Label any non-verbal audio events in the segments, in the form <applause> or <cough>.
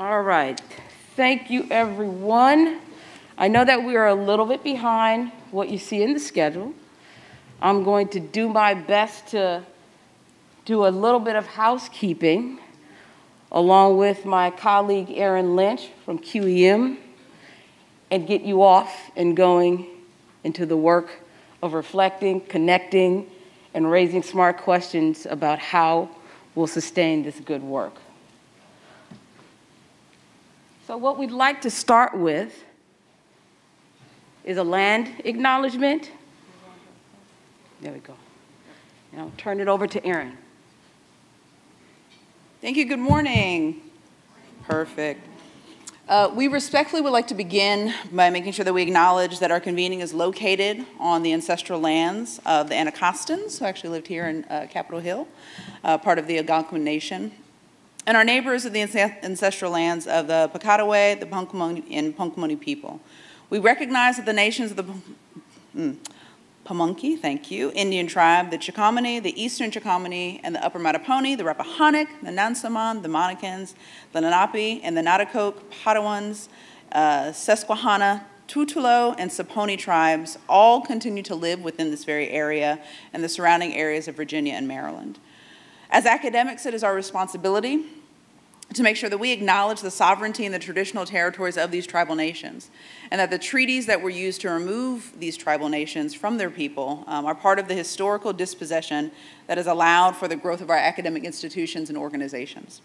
All right. Thank you, everyone. I know that we are a little bit behind what you see in the schedule. I'm going to do my best to do a little bit of housekeeping along with my colleague Erin Lynch from QEM and get you off and going into the work of reflecting, connecting, and raising smart questions about how we'll sustain this good work. So, what we'd like to start with is a land acknowledgement. There we go. Now, I'll turn it over to Erin. Thank you. Good morning. Perfect. Uh, we respectfully would like to begin by making sure that we acknowledge that our convening is located on the ancestral lands of the Anacostans, who actually lived here in uh, Capitol Hill, uh, part of the Algonquin Nation, and our neighbors of the ancestral lands of the Piscataway, the Punkamoni, and Punkamoni people. We recognize that the nations of the mm, Pamunkey, thank you, Indian tribe, the Chickahominy, the Eastern Chickahominy, and the Upper Mattaponi, the Rappahannock, the Nansemond, the Monacans, the Lenape, and the Nanticoke, Potawatoins, uh, Susquehanna, Tutelo, and Saponi tribes all continue to live within this very area and the surrounding areas of Virginia and Maryland. As academics, it is our responsibility to make sure that we acknowledge the sovereignty and the traditional territories of these tribal nations, and that the treaties that were used to remove these tribal nations from their people um, are part of the historical dispossession that has allowed for the growth of our academic institutions and organizations.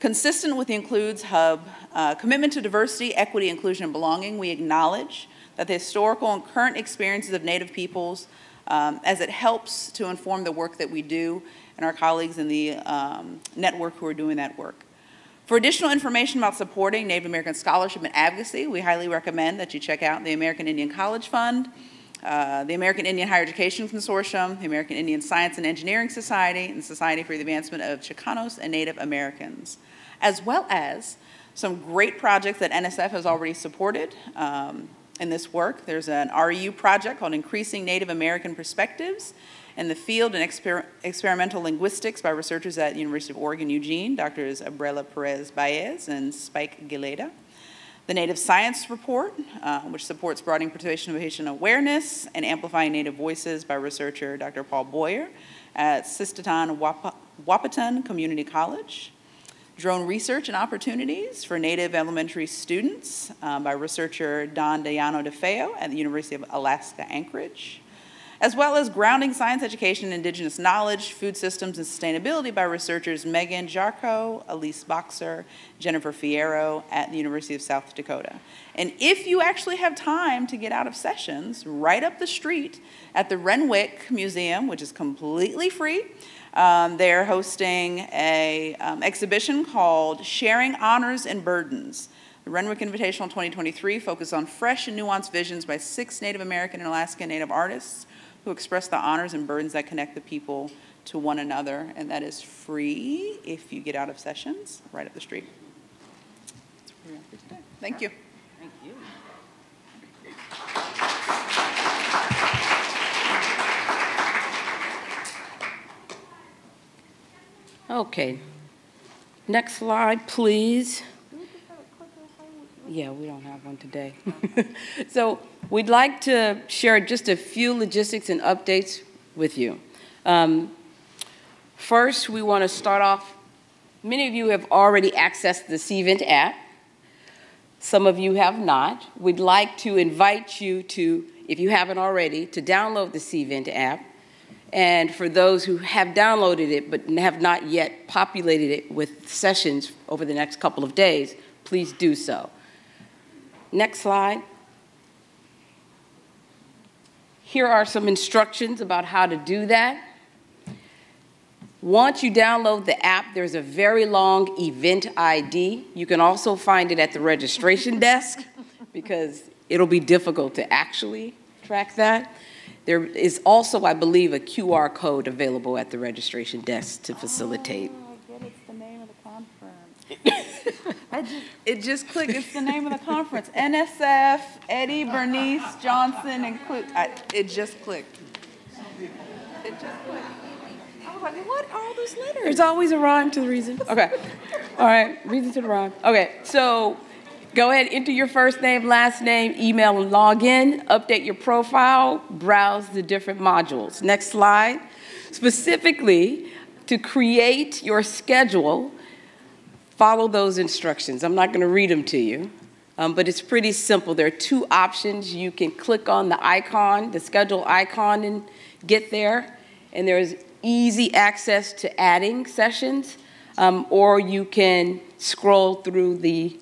Consistent with the Includes Hub uh, commitment to diversity, equity, inclusion, and belonging, we acknowledge that the historical and current experiences of Native peoples um, as it helps to inform the work that we do and our colleagues in the um, network who are doing that work. For additional information about supporting Native American scholarship and advocacy, we highly recommend that you check out the American Indian College Fund, uh, the American Indian Higher Education Consortium, the American Indian Science and Engineering Society, and the Society for the Advancement of Chicanos and Native Americans, as well as some great projects that NSF has already supported um, in this work. There's an REU project called Increasing Native American Perspectives in the field in exper experimental linguistics by researchers at University of Oregon Eugene, Drs. Abrela Perez Baez and Spike Gildea. The Native Science Report, uh, which supports broadening participation awareness and amplifying Native voices by researcher Dr. Paul Boyer at Sisseton Wap Community College. Drone Research and Opportunities for Native Elementary Students uh, by researcher Don Dayano DeFeo at the University of Alaska Anchorage as well as grounding science education in indigenous knowledge, food systems, and sustainability by researchers Megan Jarko, Elise Boxer, Jennifer Fierro at the University of South Dakota. And if you actually have time to get out of sessions, right up the street at the Renwick Museum, which is completely free, um, they're hosting a um, exhibition called Sharing Honors and Burdens. The Renwick Invitational 2023 focuses on fresh and nuanced visions by six Native American and Alaska Native artists who express the honors and burdens that connect the people to one another, and that is free if you get out of sessions right up the street. Thank you. Thank you. Okay. Next slide, please. Yeah, we don't have one today. <laughs> so we'd like to share just a few logistics and updates with you. Um, first, we want to start off. Many of you have already accessed the CVent app. Some of you have not. We'd like to invite you to, if you haven't already, to download the CVent app. And for those who have downloaded it but have not yet populated it with sessions over the next couple of days, please do so. Next slide. Here are some instructions about how to do that. Once you download the app, there's a very long event ID. You can also find it at the registration <laughs> desk because it'll be difficult to actually track that. There is also, I believe, a QR code available at the registration desk to facilitate. Oh, I get it's the name of the conference. <laughs> just, it just clicked. It's the name of the conference. NSF, Eddie, Bernice, Johnson, and click. I, it just clicked. It just clicked. Oh, like, what are all those letters? There's always a rhyme to the reason. Okay. All right, reason to the rhyme. Okay, so go ahead, enter your first name, last name, email, and log in. Update your profile, browse the different modules. Next slide. Specifically, to create your schedule, follow those instructions. I'm not going to read them to you, um, but it's pretty simple. There are two options. You can click on the icon, the schedule icon, and get there. And there's easy access to adding sessions, um, or you can scroll through the,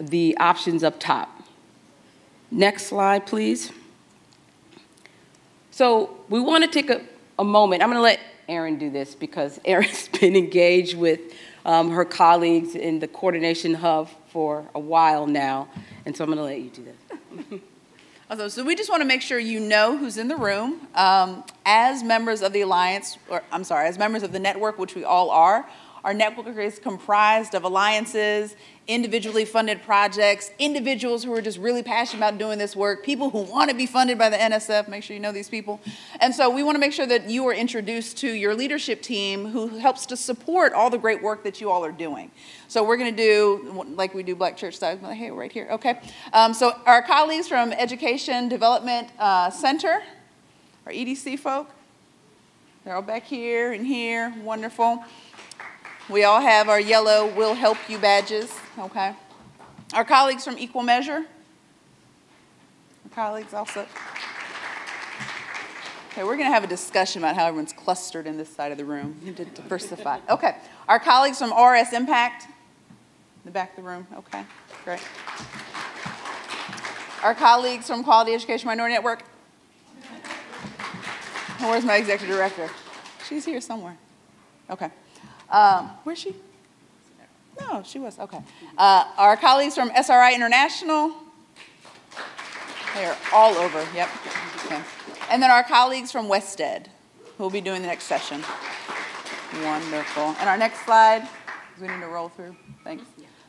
the options up top. Next slide, please. So we want to take a, a moment. I'm going to let Erin do this because <laughs> Erin's been engaged with um, her colleagues in the coordination hub for a while now, and so I'm going to let you do this. <laughs> Awesome. So we just want to make sure you know who's in the room. Um, as members of the Alliance, or I'm sorry, as members of the network, which we all are, our network is comprised of alliances, individually funded projects, individuals who are just really passionate about doing this work, people who want to be funded by the NSF, make sure you know these people. And so we want to make sure that you are introduced to your leadership team who helps to support all the great work that you all are doing. So we're going to do, like we do Black Church Style, hey, right here, okay. Um, so our colleagues from Education Development uh, Center, our EDC folk, they're all back here and here, wonderful. We all have our yellow Will Help You badges, okay? Our colleagues from Equal Measure, our colleagues also. Okay, we're going to have a discussion about how everyone's clustered in this side of the room. <laughs> to diversify. Okay, our colleagues from RS Impact, in the back of the room, okay, great. Our colleagues from Quality Education Minority Network. Where's my executive director? She's here somewhere. Okay. Um, where's she? No, she was, okay. Uh, our colleagues from SRI International, they are all over, yep. Okay. And then our colleagues from WestEd, who will be doing the next session. Wonderful. And our next slide, we need to roll through, thanks.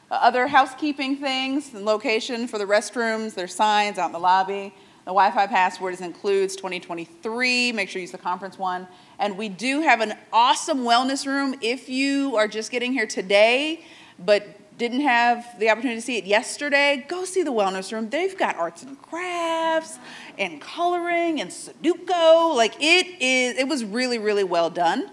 Uh, other housekeeping things, the location for the restrooms, there's signs out in the lobby. The Wi-Fi password is includes 2023, make sure you use the conference one. And we do have an awesome wellness room. If you are just getting here today, but didn't have the opportunity to see it yesterday, go see the wellness room. They've got arts and crafts and coloring and Sudoku. Like it is, it was really, really well done.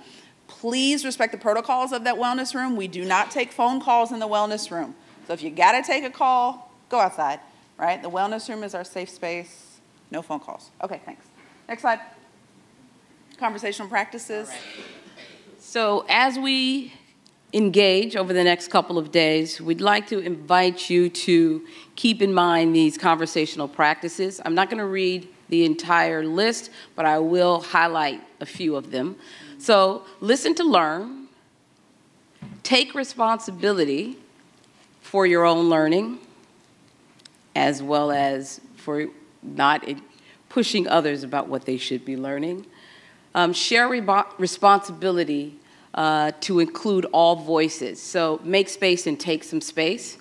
Please respect the protocols of that wellness room. We do not take phone calls in the wellness room. So if you gotta take a call, go outside, right? The wellness room is our safe space, no phone calls. Okay, thanks. Next slide conversational practices. So as we engage over the next couple of days, we'd like to invite you to keep in mind these conversational practices. I'm not going to read the entire list, but I will highlight a few of them. So listen to learn, take responsibility for your own learning, as well as for not pushing others about what they should be learning. Um, share responsibility uh, to include all voices. So make space and take some space.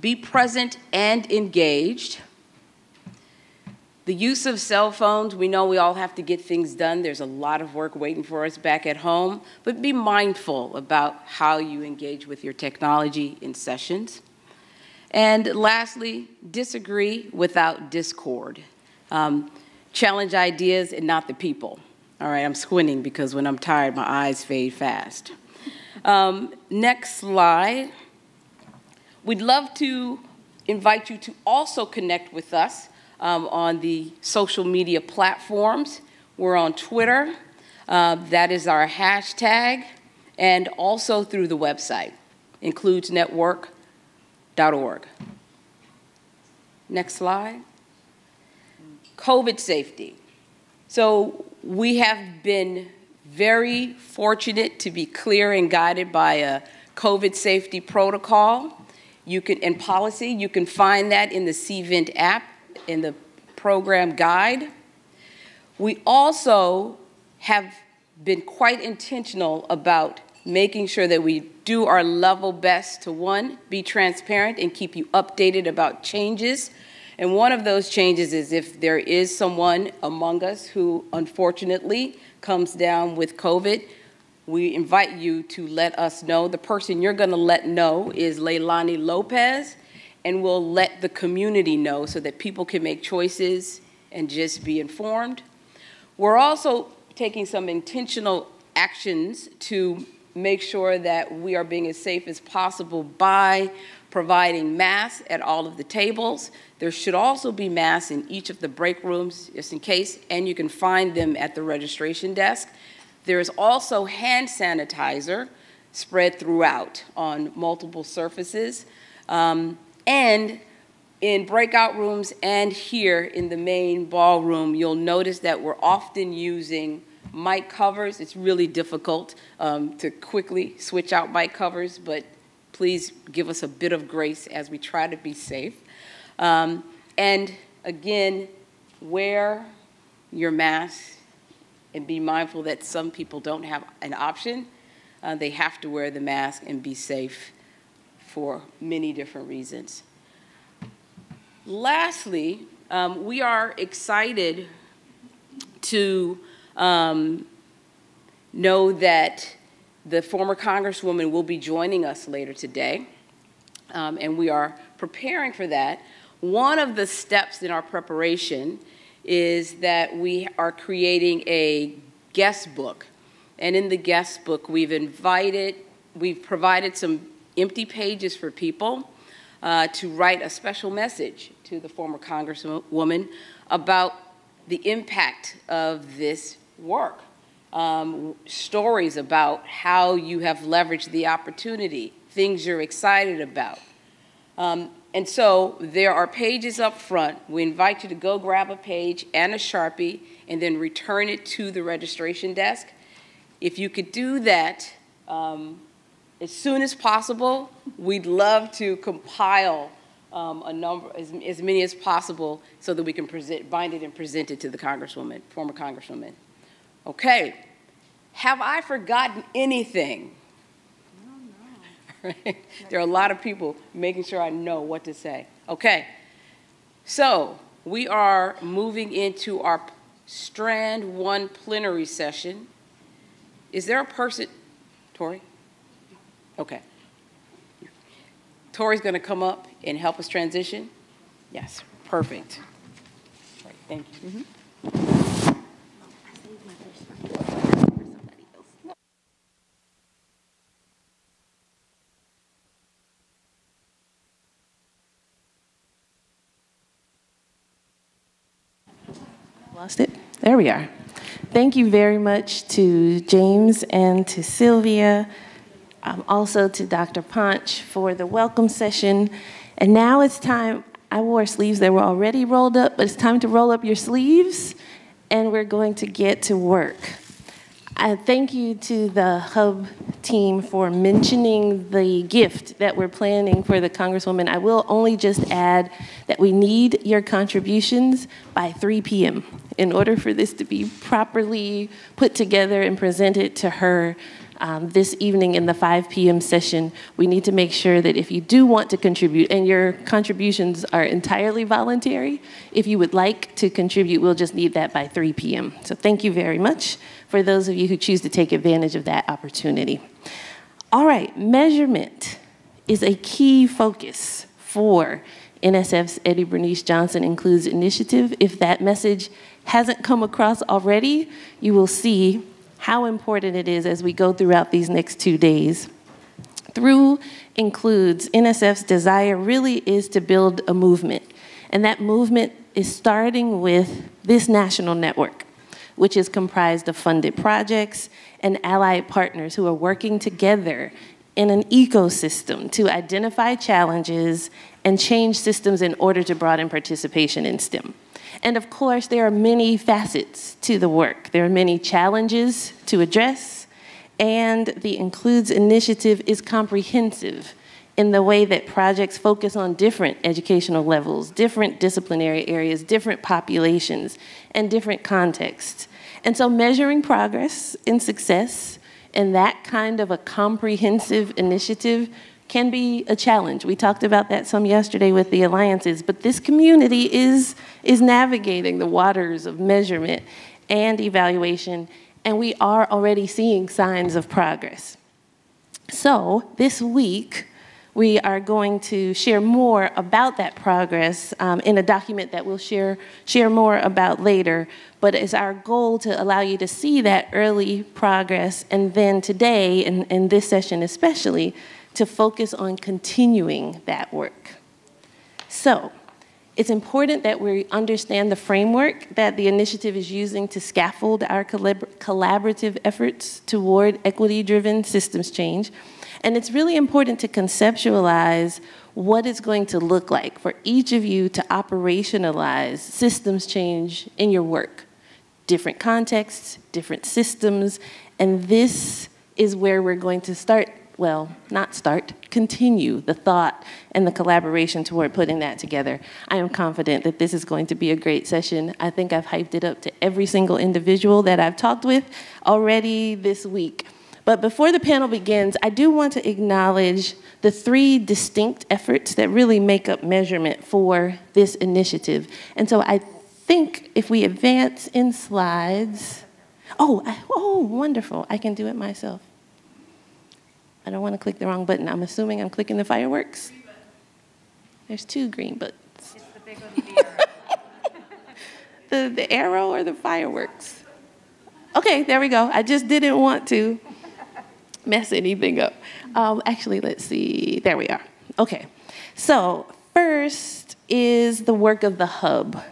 Be present and engaged. The use of cell phones, we know we all have to get things done. There's a lot of work waiting for us back at home, but be mindful about how you engage with your technology in sessions. And lastly, disagree without discord. Um, challenge ideas and not the people. All right, I'm squinting because when I'm tired, my eyes fade fast. Um, next slide. We'd love to invite you to also connect with us um, on the social media platforms. We're on Twitter, uh, that is our hashtag, and also through the website, includesnetwork.org. Next slide. COVID safety. So we have been very fortunate to be clear and guided by a COVID safety protocol. You can, and policy, you can find that in the CVent app in the program guide. We also have been quite intentional about making sure that we do our level best to one, be transparent and keep you updated about changes And one of those changes is if there is someone among us who unfortunately comes down with COVID, we invite you to let us know. The person you're going to let know is Leilani Lopez, and we'll let the community know so that people can make choices and just be informed. We're also taking some intentional actions to make sure that we are being as safe as possible by providing masks at all of the tables. There should also be masks in each of the break rooms, just in case, and you can find them at the registration desk. There is also hand sanitizer spread throughout on multiple surfaces. Um, and in breakout rooms and here in the main ballroom, you'll notice that we're often using mic covers. It's really difficult um, to quickly switch out mic covers, but please give us a bit of grace as we try to be safe. Um, and again, wear your mask and be mindful that some people don't have an option. Uh, they have to wear the mask and be safe for many different reasons. Lastly, um, we are excited to um, know that the former Congresswoman will be joining us later today, um, and we are preparing for that. One of the steps in our preparation is that we are creating a guest book. And in the guest book, we've invited, we've provided some empty pages for people uh, to write a special message to the former Congresswoman about the impact of this work. Um, stories about how you have leveraged the opportunity, things you're excited about. Um, and so there are pages up front. We invite you to go grab a page and a Sharpie and then return it to the registration desk. If you could do that, um, as soon as possible. We'd love to compile um, a number, as, as many as possible, so that we can present, bind it and present it to the Congresswoman, former Congresswoman. Okay, have I forgotten anything? <laughs> There are a lot of people making sure I know what to say. Okay, so we are moving into our Strand 1 plenary session. Is there a person, Tori? Okay. Tori's going to come up and help us transition? Yes, perfect. Right, thank you. Mm -hmm. Lost it. There we are. Thank you very much to James and to Sylvia um, also to Dr. Ponch for the welcome session. And now it's time, I wore sleeves that were already rolled up, but it's time to roll up your sleeves and we're going to get to work. I thank you to the Hub team for mentioning the gift that we're planning for the Congresswoman. I will only just add that we need your contributions by 3 p.m. in order for this to be properly put together and presented to her um, this evening in the 5 p.m. session, we need to make sure that if you do want to contribute, and your contributions are entirely voluntary, if you would like to contribute, we'll just need that by 3 p.m. So thank you very much for those of you who choose to take advantage of that opportunity. All right, measurement is a key focus for NSF's Eddie Bernice Johnson Includes initiative. If that message hasn't come across already, you will see how important it is as we go throughout these next two days. Through includes NSF's desire really is to build a movement. And that movement is starting with this national network, which is comprised of funded projects and allied partners who are working together in an ecosystem to identify challenges and change systems in order to broaden participation in STEM. And of course, there are many facets to the work. There are many challenges to address, and the Includes initiative is comprehensive in the way that projects focus on different educational levels, different disciplinary areas, different populations, and different contexts. And so measuring progress and success in that kind of a comprehensive initiative can be a challenge. We talked about that some yesterday with the alliances, but this community is, is navigating the waters of measurement and evaluation, and we are already seeing signs of progress. So this week, we are going to share more about that progress um, in a document that we'll share, share more about later. But it's our goal to allow you to see that early progress, and then today, in, in this session especially, to focus on continuing that work. So, it's important that we understand the framework that the initiative is using to scaffold our collab collaborative efforts toward equity driven systems change. And it's really important to conceptualize what it's going to look like for each of you to operationalize systems change in your work. Different contexts, different systems, and this is where we're going to start, well, not start, continue the thought and the collaboration toward putting that together. I am confident that this is going to be a great session. I think I've hyped it up to every single individual that I've talked with already this week. But before the panel begins, I do want to acknowledge the three distinct efforts that really make up measurement for this initiative. And so I think if we advance in slides, oh, oh, wonderful, I can do it myself. I don't want to click the wrong button. I'm assuming I'm clicking the fireworks. There's two green buttons. It's the big one, the arrow. <laughs> the, the arrow or the fireworks? Okay, there we go. I just didn't want to mess anything up. Um, actually, let's see. There we are. Okay. So, first is the work of the hub.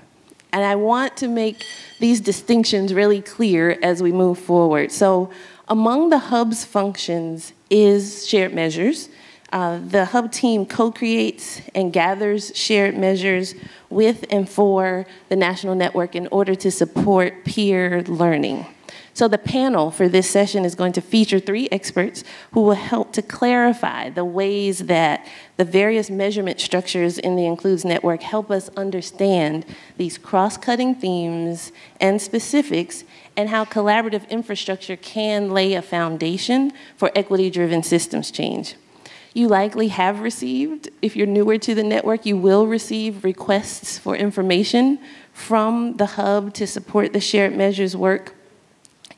And I want to make these distinctions really clear as we move forward. So, among the hub's functions is shared measures. Uh, the hub team co-creates and gathers shared measures with and for the national network in order to support peer learning. So the panel for this session is going to feature three experts who will help to clarify the ways that the various measurement structures in the Includes Network help us understand these cross-cutting themes and specifics and how collaborative infrastructure can lay a foundation for equity-driven systems change. You likely have received, if you're newer to the network, you will receive requests for information from the hub to support the shared measures work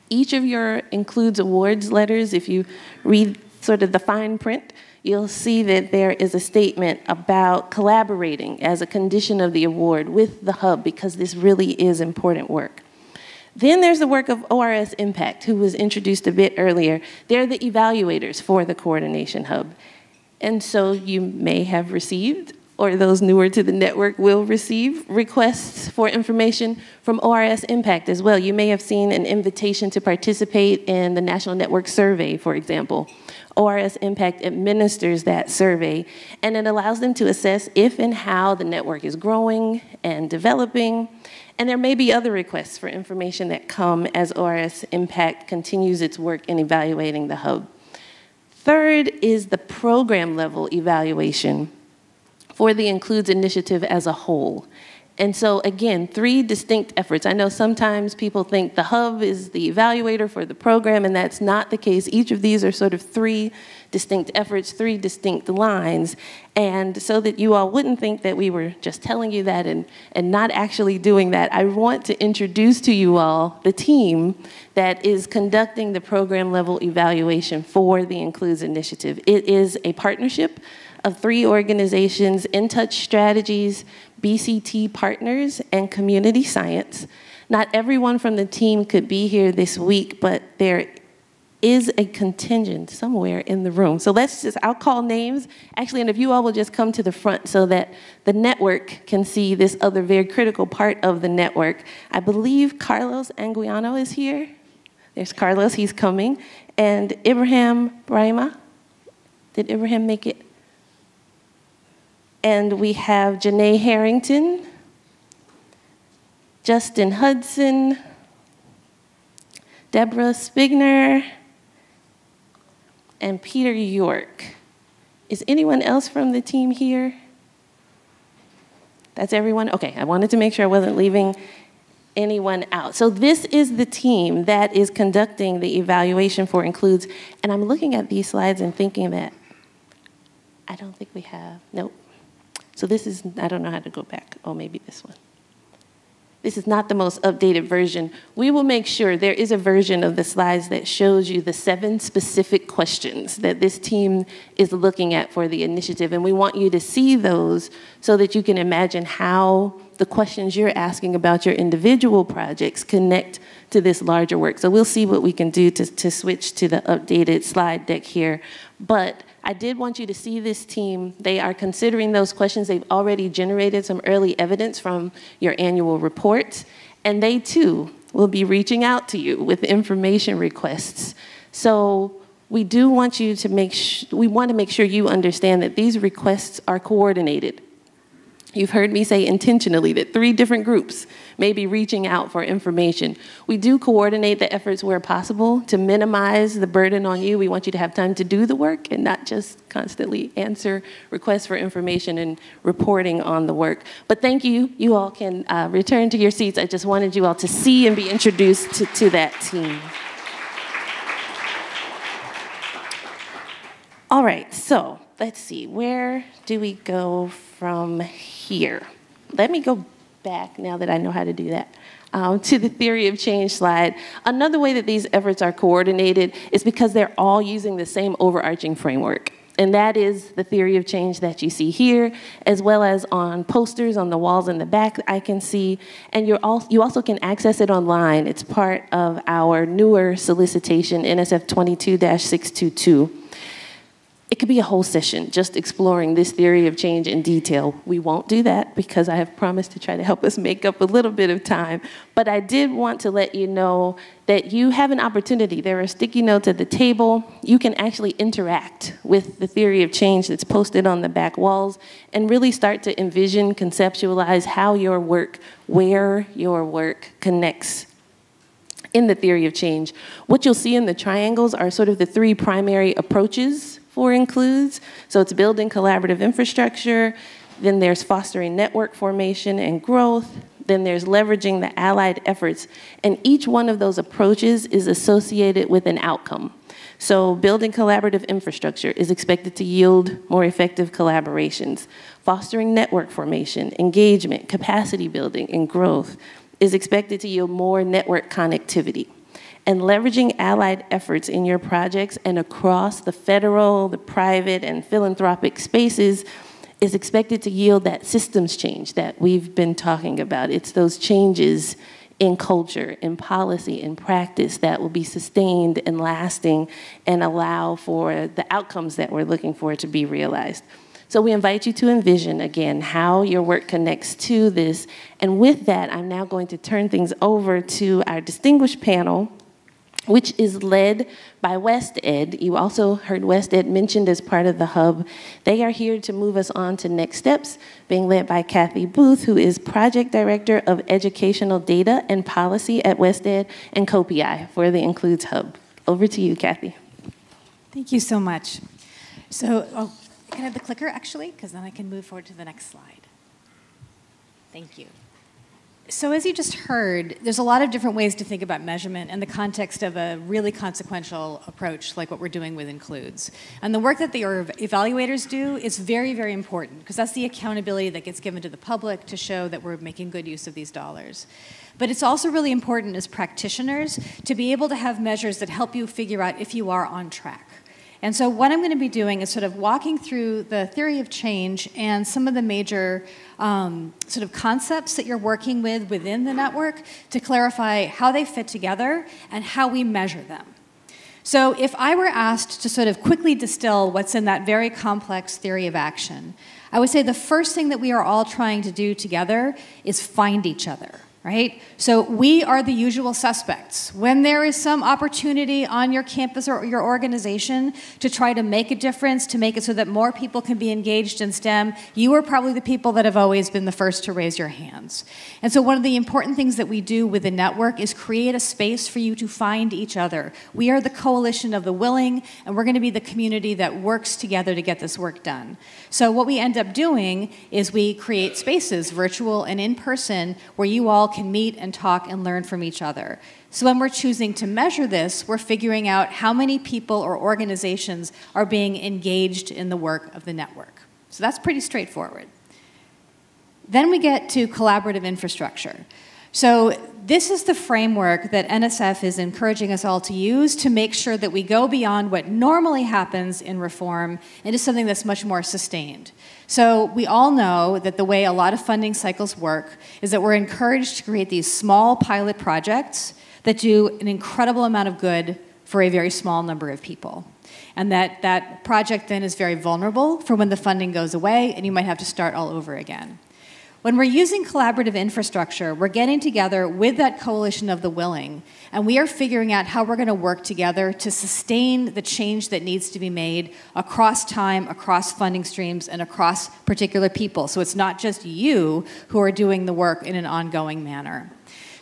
each of your includes awards letters. If you read sort of the fine print, you'll see that there is a statement about collaborating as a condition of the award with the hub because this really is important work. Then there's the work of ORS Impact, who was introduced a bit earlier. They're the evaluators for the Coordination Hub. And so you may have received or those newer to the network will receive requests for information from ORS Impact as well. You may have seen an invitation to participate in the National Network Survey, for example. ORS Impact administers that survey, and it allows them to assess if and how the network is growing and developing. And there may be other requests for information that come as ORS Impact continues its work in evaluating the hub. Third is the program level evaluation for the Includes initiative as a whole. And so, again, three distinct efforts. I know sometimes people think the hub is the evaluator for the program, and that's not the case. Each of these are sort of three distinct efforts, three distinct lines. And so that you all wouldn't think that we were just telling you that and, and not actually doing that, I want to introduce to you all the team that is conducting the program level evaluation for the Includes initiative. It is a partnership of three organizations, In Touch Strategies, BCT Partners, and Community Science. Not everyone from the team could be here this week, but there is a contingent somewhere in the room. So let's just, I'll call names. Actually, and if you all will just come to the front so that the network can see this other very critical part of the network. I believe Carlos Anguiano is here. There's Carlos, he's coming. And Ibrahim Brahima. Did Ibrahim make it? And we have Janae Harrington, Justin Hudson, Deborah Spigner, and Peter York. Is anyone else from the team here? That's everyone? Okay, I wanted to make sure I wasn't leaving anyone out. So this is the team that is conducting the evaluation for includes, and I'm looking at these slides and thinking that I don't think we have, nope. So this is, I don't know how to go back. Oh, maybe this one. This is not the most updated version. We will make sure there is a version of the slides that shows you the seven specific questions that this team is looking at for the initiative. And we want you to see those so that you can imagine how the questions you're asking about your individual projects connect to this larger work. So we'll see what we can do to, to switch to the updated slide deck here. But I did want you to see this team. They are considering those questions. They've already generated some early evidence from your annual report, and they too will be reaching out to you with information requests. So we do want you to make we want to make sure you understand that these requests are coordinated. You've heard me say intentionally that three different groups may be reaching out for information. We do coordinate the efforts where possible to minimize the burden on you. We want you to have time to do the work and not just constantly answer requests for information and reporting on the work. But thank you. You all can uh, return to your seats. I just wanted you all to see and be introduced to, to that team. All right, so let's see, where do we go from here? Let me go back now that I know how to do that. Um, to the theory of change slide. Another way that these efforts are coordinated is because they're all using the same overarching framework. And that is the theory of change that you see here, as well as on posters on the walls in the back I can see. And all, you also can access it online. It's part of our newer solicitation, NSF 22 622. It could be a whole session just exploring this theory of change in detail. We won't do that because I have promised to try to help us make up a little bit of time. But I did want to let you know that you have an opportunity. There are sticky notes at the table. You can actually interact with the theory of change that's posted on the back walls and really start to envision, conceptualize how your work, where your work connects in the theory of change. What you'll see in the triangles are sort of the three primary approaches for includes. So it's building collaborative infrastructure, then there's fostering network formation and growth, then there's leveraging the allied efforts. And each one of those approaches is associated with an outcome. So building collaborative infrastructure is expected to yield more effective collaborations. Fostering network formation, engagement, capacity building, and growth is expected to yield more network connectivity and leveraging allied efforts in your projects and across the federal, the private, and philanthropic spaces is expected to yield that systems change that we've been talking about. It's those changes in culture, in policy, in practice that will be sustained and lasting and allow for the outcomes that we're looking for to be realized. So we invite you to envision again how your work connects to this. And with that, I'm now going to turn things over to our distinguished panel which is led by WestEd. You also heard WestEd mentioned as part of the hub. They are here to move us on to next steps, being led by Kathy Booth, who is Project Director of Educational Data and Policy at WestEd and COPI for the Includes Hub. Over to you, Kathy. Thank you so much. So, oh, can I have the clicker actually? Because then I can move forward to the next slide. Thank you. So, as you just heard, there's a lot of different ways to think about measurement in the context of a really consequential approach like what we're doing with Includes. And the work that the evaluators do is very, very important because that's the accountability that gets given to the public to show that we're making good use of these dollars. But it's also really important as practitioners to be able to have measures that help you figure out if you are on track. And so, what I'm going to be doing is sort of walking through the theory of change and some of the major um, sort of concepts that you're working with within the network to clarify how they fit together and how we measure them. So, if I were asked to sort of quickly distill what's in that very complex theory of action, I would say the first thing that we are all trying to do together is find each other right? So we are the usual suspects. When there is some opportunity on your campus or your organization to try to make a difference, to make it so that more people can be engaged in STEM, you are probably the people that have always been the first to raise your hands. And so one of the important things that we do with the network is create a space for you to find each other. We are the coalition of the willing, and we're going to be the community that works together to get this work done. So what we end up doing is we create spaces, virtual and in person, where you all can meet and talk and learn from each other. So when we're choosing to measure this, we're figuring out how many people or organizations are being engaged in the work of the network. So that's pretty straightforward. Then we get to collaborative infrastructure. So this is the framework that NSF is encouraging us all to use to make sure that we go beyond what normally happens in reform into something that's much more sustained. So we all know that the way a lot of funding cycles work is that we're encouraged to create these small pilot projects that do an incredible amount of good for a very small number of people. And that that project then is very vulnerable for when the funding goes away and you might have to start all over again. When we're using collaborative infrastructure, we're getting together with that coalition of the willing, and we are figuring out how we're going to work together to sustain the change that needs to be made across time, across funding streams, and across particular people. So it's not just you who are doing the work in an ongoing manner.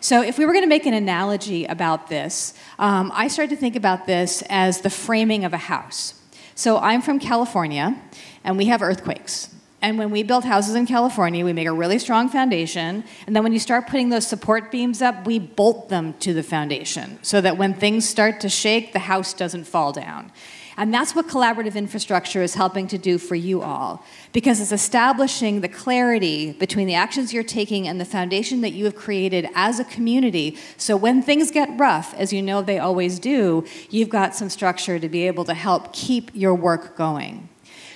So, if we were going to make an analogy about this, um, I started to think about this as the framing of a house. So, I'm from California, and we have earthquakes. And when we build houses in California, we make a really strong foundation. And then when you start putting those support beams up, we bolt them to the foundation so that when things start to shake, the house doesn't fall down. And that's what collaborative infrastructure is helping to do for you all, because it's establishing the clarity between the actions you're taking and the foundation that you have created as a community. So when things get rough, as you know they always do, you've got some structure to be able to help keep your work going.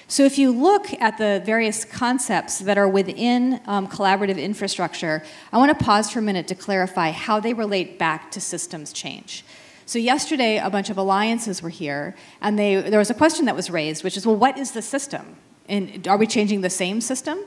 So if you look at the various concepts that are within um, collaborative infrastructure, I want to pause for a minute to clarify how they relate back to systems change. So yesterday, a bunch of alliances were here, and they, there was a question that was raised, which is, well, what is the system? And are we changing the same system?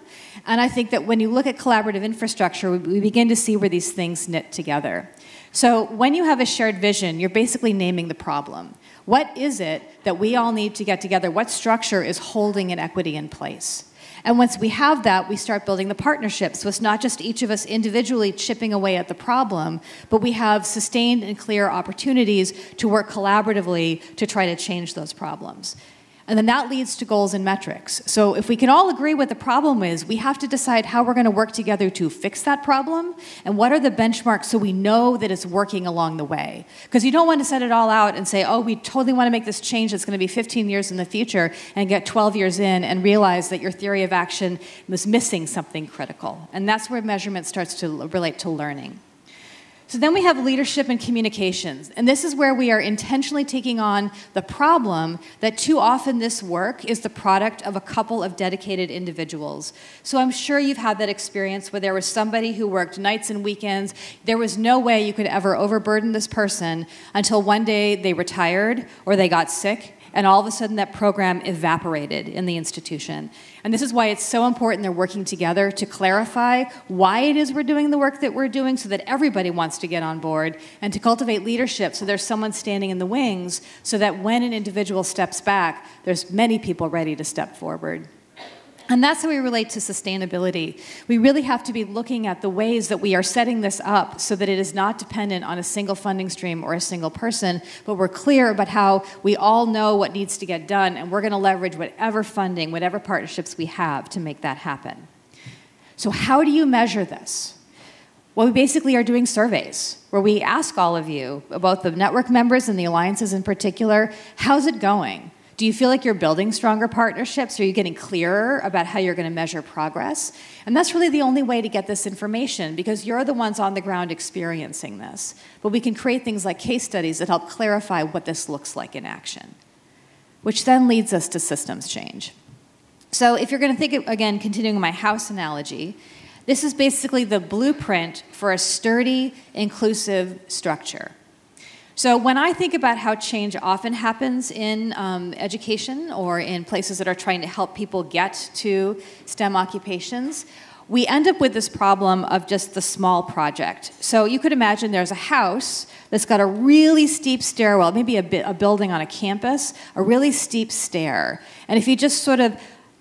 And I think that when you look at collaborative infrastructure, we begin to see where these things knit together. So when you have a shared vision, you're basically naming the problem. What is it that we all need to get together? What structure is holding inequity in place? And once we have that, we start building the partnerships. So it's not just each of us individually chipping away at the problem, but we have sustained and clear opportunities to work collaboratively to try to change those problems. And then that leads to goals and metrics. So if we can all agree what the problem is, we have to decide how we're going to work together to fix that problem and what are the benchmarks so we know that it's working along the way. Because you don't want to set it all out and say, oh, we totally want to make this change that's going to be 15 years in the future and get 12 years in and realize that your theory of action was missing something critical. And that's where measurement starts to relate to learning. So then we have leadership and communications. And this is where we are intentionally taking on the problem that too often this work is the product of a couple of dedicated individuals. So I'm sure you've had that experience where there was somebody who worked nights and weekends. There was no way you could ever overburden this person until one day they retired or they got sick and all of a sudden that program evaporated in the institution. And this is why it's so important they're working together to clarify why it is we're doing the work that we're doing so that everybody wants to get on board and to cultivate leadership so there's someone standing in the wings so that when an individual steps back, there's many people ready to step forward. And that's how we relate to sustainability. We really have to be looking at the ways that we are setting this up so that it is not dependent on a single funding stream or a single person, but we're clear about how we all know what needs to get done, and we're going to leverage whatever funding, whatever partnerships we have to make that happen. So, how do you measure this? Well, we basically are doing surveys where we ask all of you, about the network members and the alliances in particular, how's it going? Do you feel like you're building stronger partnerships? Are you getting clearer about how you're going to measure progress? And that's really the only way to get this information because you're the ones on the ground experiencing this. But we can create things like case studies that help clarify what this looks like in action, which then leads us to systems change. So, if you're going to think, again, continuing my house analogy, this is basically the blueprint for a sturdy, inclusive structure. So when I think about how change often happens in um, education or in places that are trying to help people get to STEM occupations, we end up with this problem of just the small project. So you could imagine there's a house that's got a really steep stairwell, maybe a, a building on a campus, a really steep stair. And if you just sort of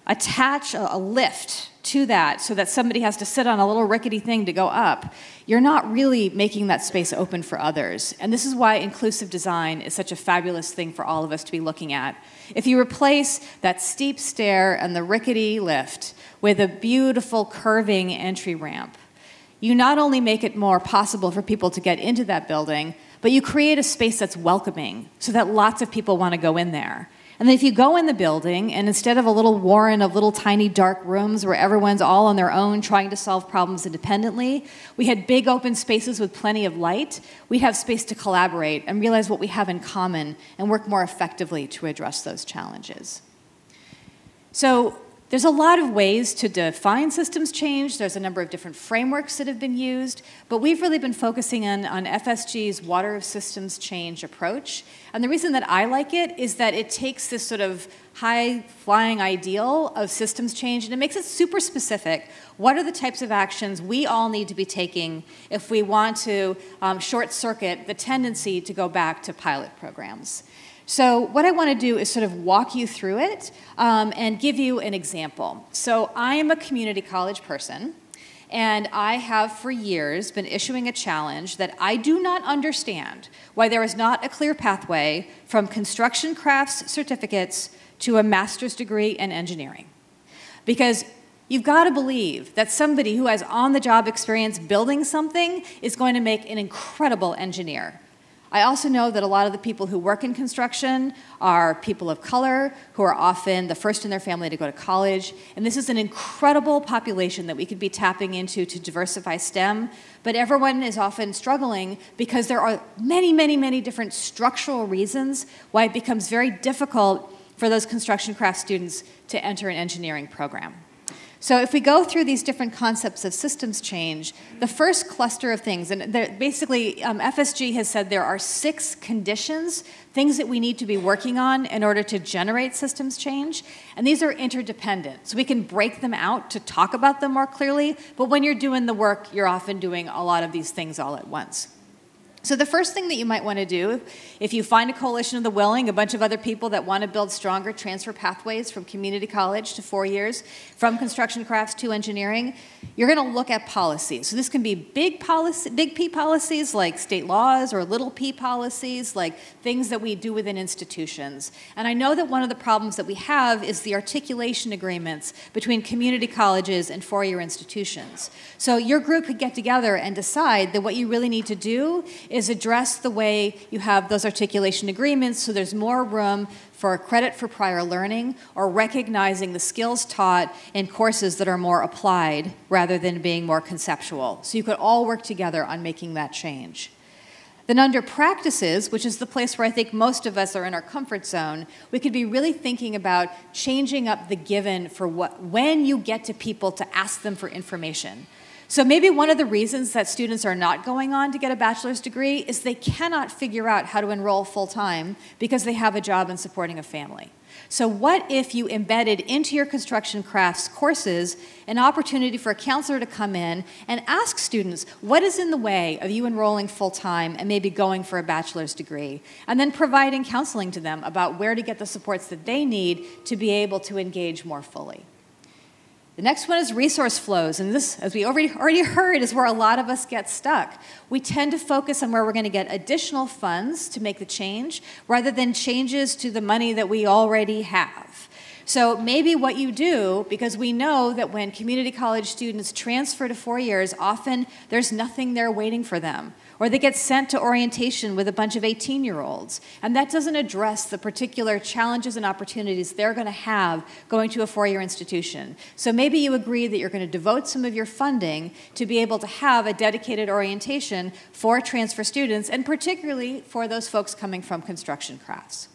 attach a, lift to that so that somebody has to sit on a little rickety thing to go up, you're not really making that space open for others. And this is why inclusive design is such a fabulous thing for all of us to be looking at. If you replace that steep stair and the rickety lift with a beautiful curving entry ramp, you not only make it more possible for people to get into that building, but you create a space that's welcoming so that lots of people want to go in there. And then if you go in the building and instead of a little warren of little tiny dark rooms where everyone's all on their own trying to solve problems independently, we had big open spaces with plenty of light. We'd have space to collaborate and realize what we have in common and work more effectively to address those challenges. So there's a lot of ways to define systems change. There's a number of different frameworks that have been used, but we've really been focusing on, on FSG's water of systems change approach. And the reason that I like it is that it takes this sort of high flying ideal of systems change and it makes it super specific. What are the types of actions we all need to be taking if we want to um, short circuit the tendency to go back to pilot programs? So, what I want to do is sort of walk you through it um, and give you an example. So, I am a community college person, and I have for years been issuing a challenge that I do not understand why there is not a clear pathway from construction crafts certificates to a master's degree in engineering. Because You've got to believe that somebody who has on the job experience building something is going to make an incredible engineer. I also know that a lot of the people who work in construction are people of color who are often the first in their family to go to college. And this is an incredible population that we could be tapping into to diversify STEM. But everyone is often struggling because there are many, many, many different structural reasons why it becomes very difficult for those construction craft students to enter an engineering program. So if we go through these different concepts of systems change, the first cluster of things, and basically um, FSG has said there are six conditions, things that we need to be working on in order to generate systems change, and these are interdependent. So we can break them out to talk about them more clearly, but when you're doing the work, you're often doing a lot of these things all at once. So, the first thing that you might want to do, if you find a coalition of the willing, a bunch of other people that want to build stronger transfer pathways from community college to four years, from construction crafts to engineering, you're going to look at policies. So, this can be big policy, big P policies like state laws, or little P policies like things that we do within institutions. And I know that one of the problems that we have is the articulation agreements between community colleges and four year institutions. So, your group could get together and decide that what you really need to do is address the way you have those articulation agreements so there's more room for credit for prior learning or recognizing the skills taught in courses that are more applied rather than being more conceptual. So you could all work together on making that change. Then, under practices, which is the place where I think most of us are in our comfort zone, we could be really thinking about changing up the given for what, when you get to people to ask them for information. So maybe one of the reasons that students are not going on to get a bachelor's degree is they cannot figure out how to enroll full time because they have a job and supporting a family. So, what if you embedded into your construction crafts courses an opportunity for a counselor to come in and ask students what is in the way of you enrolling full time and maybe going for a bachelor's degree, and then providing counseling to them about where to get the supports that they need to be able to engage more fully? The next one is resource flows, and this, as we already, already heard, is where a lot of us get stuck. We tend to focus on where we're going to get additional funds to make the change rather than changes to the money that we already have. So maybe what you do, because we know that when community college students transfer to four years, often there's nothing there waiting for them or they get sent to orientation with a bunch of 18 year olds. And that doesn't address the particular challenges and opportunities they're going to have going to a four year institution. So maybe you agree that you're going to devote some of your funding to be able to have a dedicated orientation for transfer students, and particularly for those folks coming from construction crafts.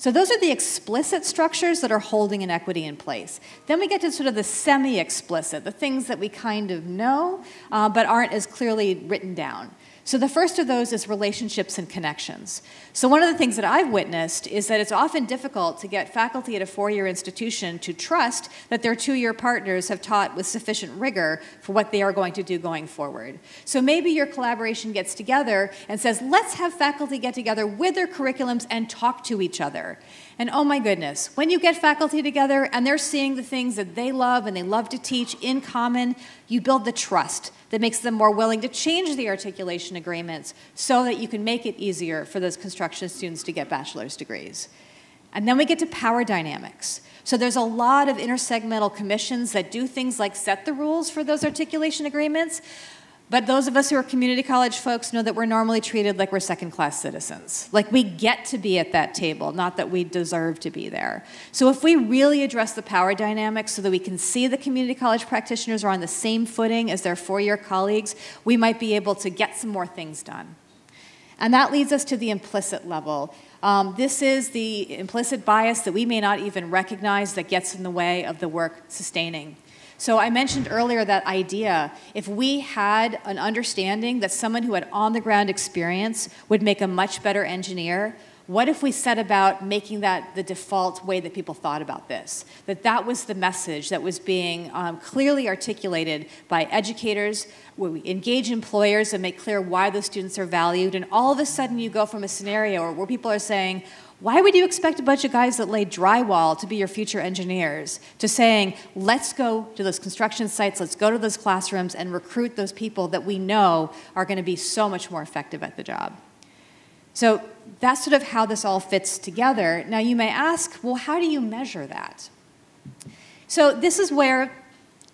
So those are the explicit structures that are holding inequity in place. Then we get to sort of the semi-explicit, the things that we kind of know, uh, but aren't as clearly written down. So, the first of those is relationships and connections. So, one of the things that I've witnessed is that it's often difficult to get faculty at a four year institution to trust that their two year partners have taught with sufficient rigor for what they are going to do going forward. So, maybe your collaboration gets together and says, let's have faculty get together with their curriculums and talk to each other. And oh my goodness, when you get faculty together and they're seeing the things that they love and they love to teach in common, you build the trust that makes them more willing to change the articulation agreements so that you can make it easier for those construction students to get bachelor's degrees. And then we get to power dynamics. So there's a lot of intersegmental commissions that do things like set the rules for those articulation agreements. But those of us who are community college folks know that we're normally treated like we're second class citizens. Like we get to be at that table, not that we deserve to be there. So if we really address the power dynamics so that we can see the community college practitioners are on the same footing as their four year colleagues, we might be able to get some more things done. And that leads us to the implicit level. Um, this is the implicit bias that we may not even recognize that gets in the way of the work sustaining. So I mentioned earlier that idea if we had an understanding that someone who had on the ground experience would make a much better engineer, what if we set about making that the default way that people thought about this? That that was the message that was being um, clearly articulated by educators, where we engage employers and make clear why those students are valued, and all of a sudden you go from a scenario where people are saying, why would you expect a bunch of guys that lay drywall to be your future engineers? To saying, let's go to those construction sites, let's go to those classrooms and recruit those people that we know are going to be so much more effective at the job. So that's sort of how this all fits together. Now, you may ask, well, how do you measure that? So, this is where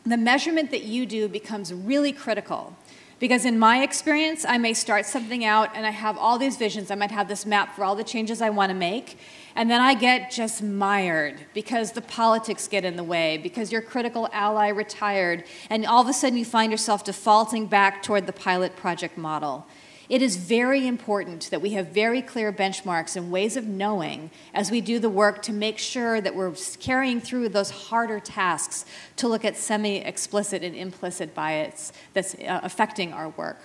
the measurement that you do becomes really critical. Because in my experience, I may start something out and I have all these visions. I might have this map for all the changes I want to make. And then I get just mired because the politics get in the way, because your critical ally retired, and all of a sudden you find yourself defaulting back toward the pilot project model. It is very important that we have very clear benchmarks and ways of knowing as we do the work to make sure that we're carrying through those harder tasks to look at semi explicit and implicit bias that's uh, affecting our work.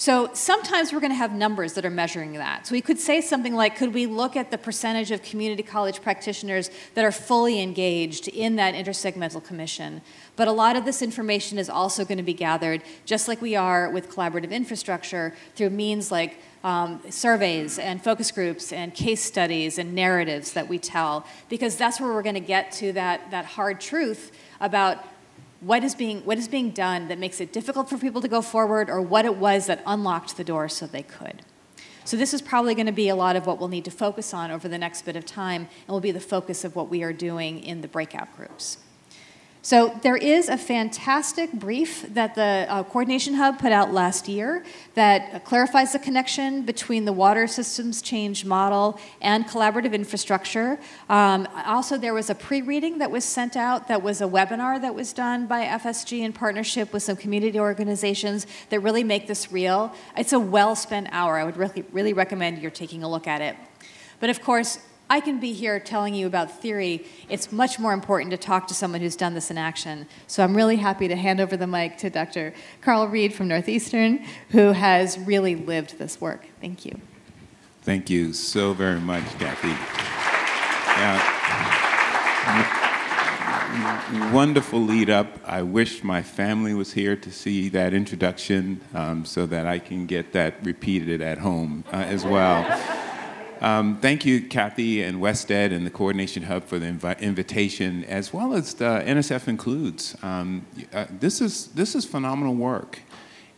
So sometimes we're going to have numbers that are measuring that. So we could say something like, could we look at the percentage of community college practitioners that are fully engaged in that intersegmental commission? But a lot of this information is also going to be gathered, just like we are with collaborative infrastructure, through means like um, surveys and focus groups and case studies and narratives that we tell, because that's where we're going to get to that, that hard truth about what is being what is being done that makes it difficult for people to go forward or what it was that unlocked the door so they could. So this is probably going to be a lot of what we'll need to focus on over the next bit of time and will be the focus of what we are doing in the breakout groups so there is a fantastic brief that the uh, Coordination Hub put out last year that clarifies the connection between the water systems change model and collaborative infrastructure. Um, also, there was a pre-reading that was sent out that was a webinar that was done by FSG in partnership with some community organizations that really make this real. It's a well-spent hour. I would really, really recommend you're taking a look at it. But of course, I can be here telling you about theory. It's much more important to talk to someone who's done this in action. So I'm really happy to hand over the mic to Dr. Carl Reed from Northeastern, who has really lived this work. Thank you. Thank you so very much, Kathy. Wonderful lead up. I wish my family was here to see that introduction um, so that I can get that repeated at home uh, as well. Um, thank you, Kathy and WestEd and the Coordination Hub for the invi invitation, as well as the NSF Includes. Um, uh, this, is, this is phenomenal work.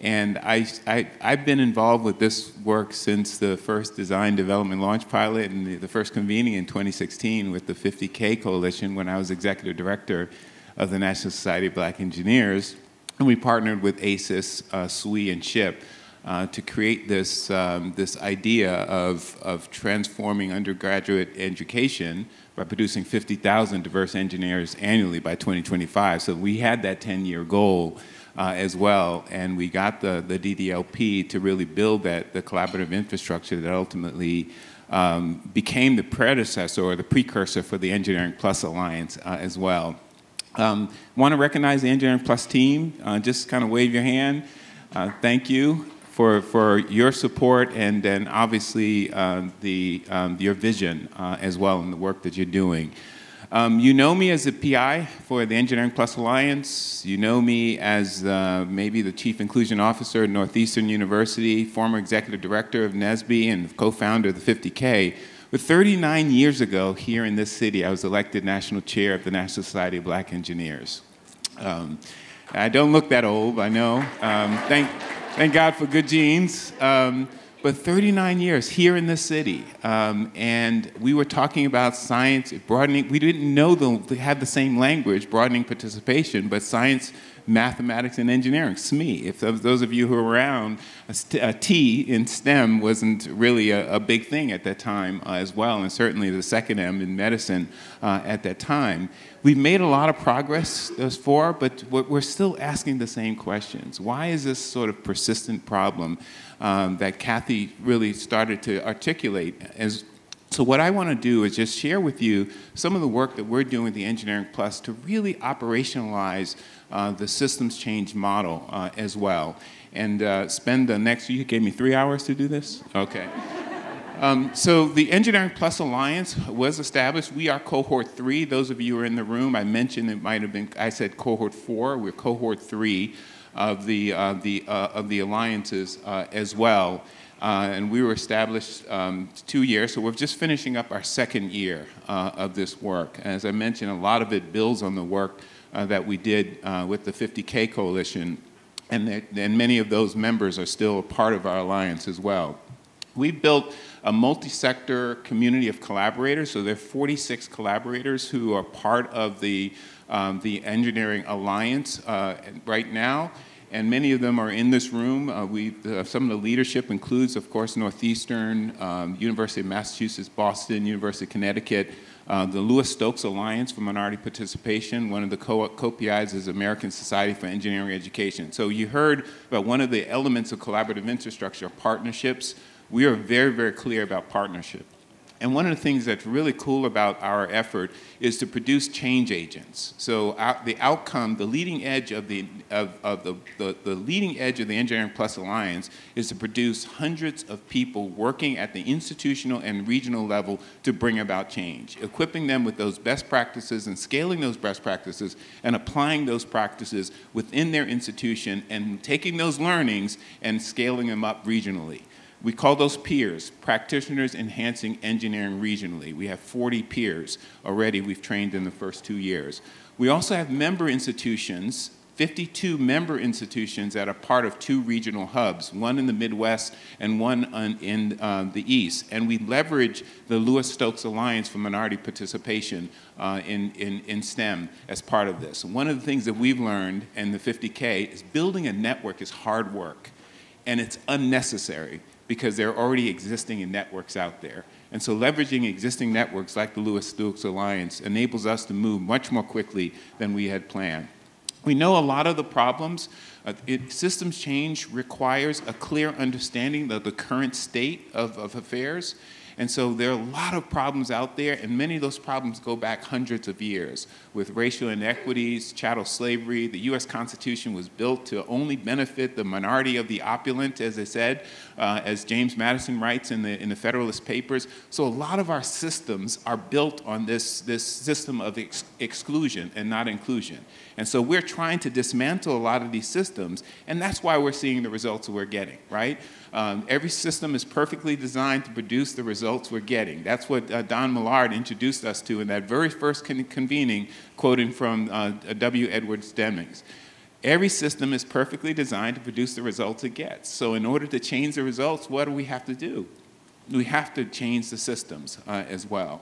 And I, I, have been involved with this work since the first design development launch pilot and the, the, first convening in 2016 with the 50K Coalition when I was executive director of the National Society of Black Engineers. And we partnered with AISES, uh, SWE, and SHPE uh, to create this, um, this idea of, of transforming undergraduate education by producing 50,000 diverse engineers annually by 2025. So we had that 10-year goal uh, as well, and we got the, the DDLP to really build that, the collaborative infrastructure that ultimately um, became the predecessor or the precursor for the Engineering Plus Alliance uh, as well. Um, Want to recognize the Engineering Plus team? Uh, just kind of wave your hand. Uh, thank you for, for your support and then obviously uh, the, um, your vision uh, as well in the work that you're doing. Um, you know me as a PI for the Engineering Plus Alliance. You know me as uh, maybe the Chief Inclusion Officer at Northeastern University, former Executive Director of NSBE, and co-founder of the 50K. But 39 years ago, here in this city, I was elected National Chair of the National Society of Black Engineers. Um, I don't look that old, I know. Um, thank, Thank God for good genes. Um, but 39 years here in the city. Um, and we were talking about science, broadening, we didn't know they had the same language, broadening participation, but science mathematics and engineering, SME. If those of you who are around, a T in STEM wasn't really a, a big thing at that time uh, as well, and certainly the second M in medicine uh, at that time. We've made a lot of progress thus far, but we're still asking the same questions. Why is this sort of persistent problem um, that Kathy really started to articulate as so what I want to do is just share with you some of the work that we're doing with the Engineering Plus to really operationalize uh, the systems change model uh, as well. And uh, spend the next, you gave me three hours to do this? Okay. <laughs> Um, so the Engineering Plus Alliance was established. We are cohort three. Those of you who are in the room, I mentioned it might have been, I said cohort four. We're cohort three of the, uh, the, uh, of the alliances uh, as well. Uh, and we were established um, two years, so we're just finishing up our second year uh, of this work. As I mentioned, a lot of it builds on the work that we did uh, with the 50K Coalition, and, and many of those members are still a part of our alliance as well. We built a multi-sector community of collaborators, so there are 46 collaborators who are part of the, um, the Engineering Alliance uh, right now and many of them are in this room. Uh, we, uh, some of the leadership includes, of course, Northeastern, um, University of Massachusetts, Boston, University of Connecticut, uh, the Louis Stokes Alliance for Minority Participation. One of the co-PIs is American Society for Engineering Education. So you heard about one of the elements of collaborative infrastructure, partnerships. We are very, very clear about partnership. And one of the things that's really cool about our effort is to produce change agents. So uh, the outcome, the leading edge of the of, of the, the, the, leading edge of the Engineering Plus Alliance is to produce hundreds of people working at the institutional and regional level to bring about change, equipping them with those best practices and scaling those best practices and applying those practices within their institution and taking those learnings and scaling them up regionally. We call those peers, practitioners enhancing engineering regionally. We have 40 peers already we've trained in the first two years. We also have member institutions, 52 member institutions that are part of two regional hubs, one in the Midwest and one in uh, the East. And we leverage the Louis Stokes Alliance for Minority Participation uh, in, in, in STEM as part of this. One of the things that we've learned in the 50K is building a network is hard work and it's unnecessary because they're already existing in networks out there. And so leveraging existing networks like the Louis Stokes Alliance enables us to move much more quickly than we had planned. We know a lot of the problems. Uh, it, systems change requires a clear understanding of the current state of, of affairs and so there are a lot of problems out there, and many of those problems go back hundreds of years with racial inequities, chattel slavery. The US Constitution was built to only benefit the minority of the opulent, as I said, uh, as James Madison writes in the, in the Federalist Papers. So a lot of our systems are built on this, this system of ex exclusion and not inclusion. And so we're trying to dismantle a lot of these systems, and that's why we're seeing the results we're getting, right? Um, every system is perfectly designed to produce the results we're getting. That's what uh, Don Millard introduced us to in that very first con convening, quoting from uh, W. Edwards Demings. Every system is perfectly designed to produce the results it gets. So in order to change the results, what do we have to do? We have to change the systems uh, as well.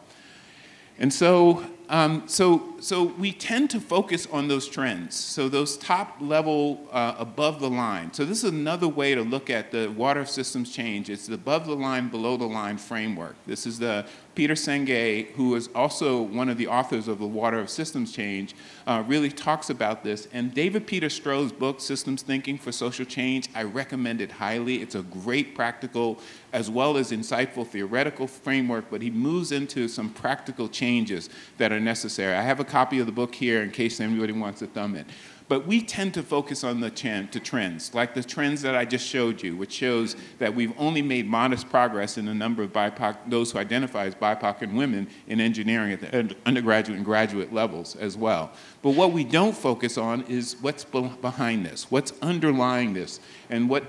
And so, um, so, so we tend to focus on those trends. So those top level uh, above the line. So this is another way to look at the water systems change. It's the above the line, below the line framework. This is the Peter Senge, who is also one of the authors of The Water of Systems Change, uh, really talks about this. And David Peter Stroh's book, Systems Thinking for Social Change, I recommend it highly. It's a great practical as well as insightful theoretical framework, but he moves into some practical changes that are necessary. I have a copy of the book here in case anybody wants to thumb it. But we tend to focus on the, the trends, like the trends that I just showed you, which shows that we've only made modest progress in the number of BIPOC, those who identify as BIPOC and women in engineering at the undergraduate and graduate levels as well. But what we don't focus on is what's behind this, what's underlying this, and what,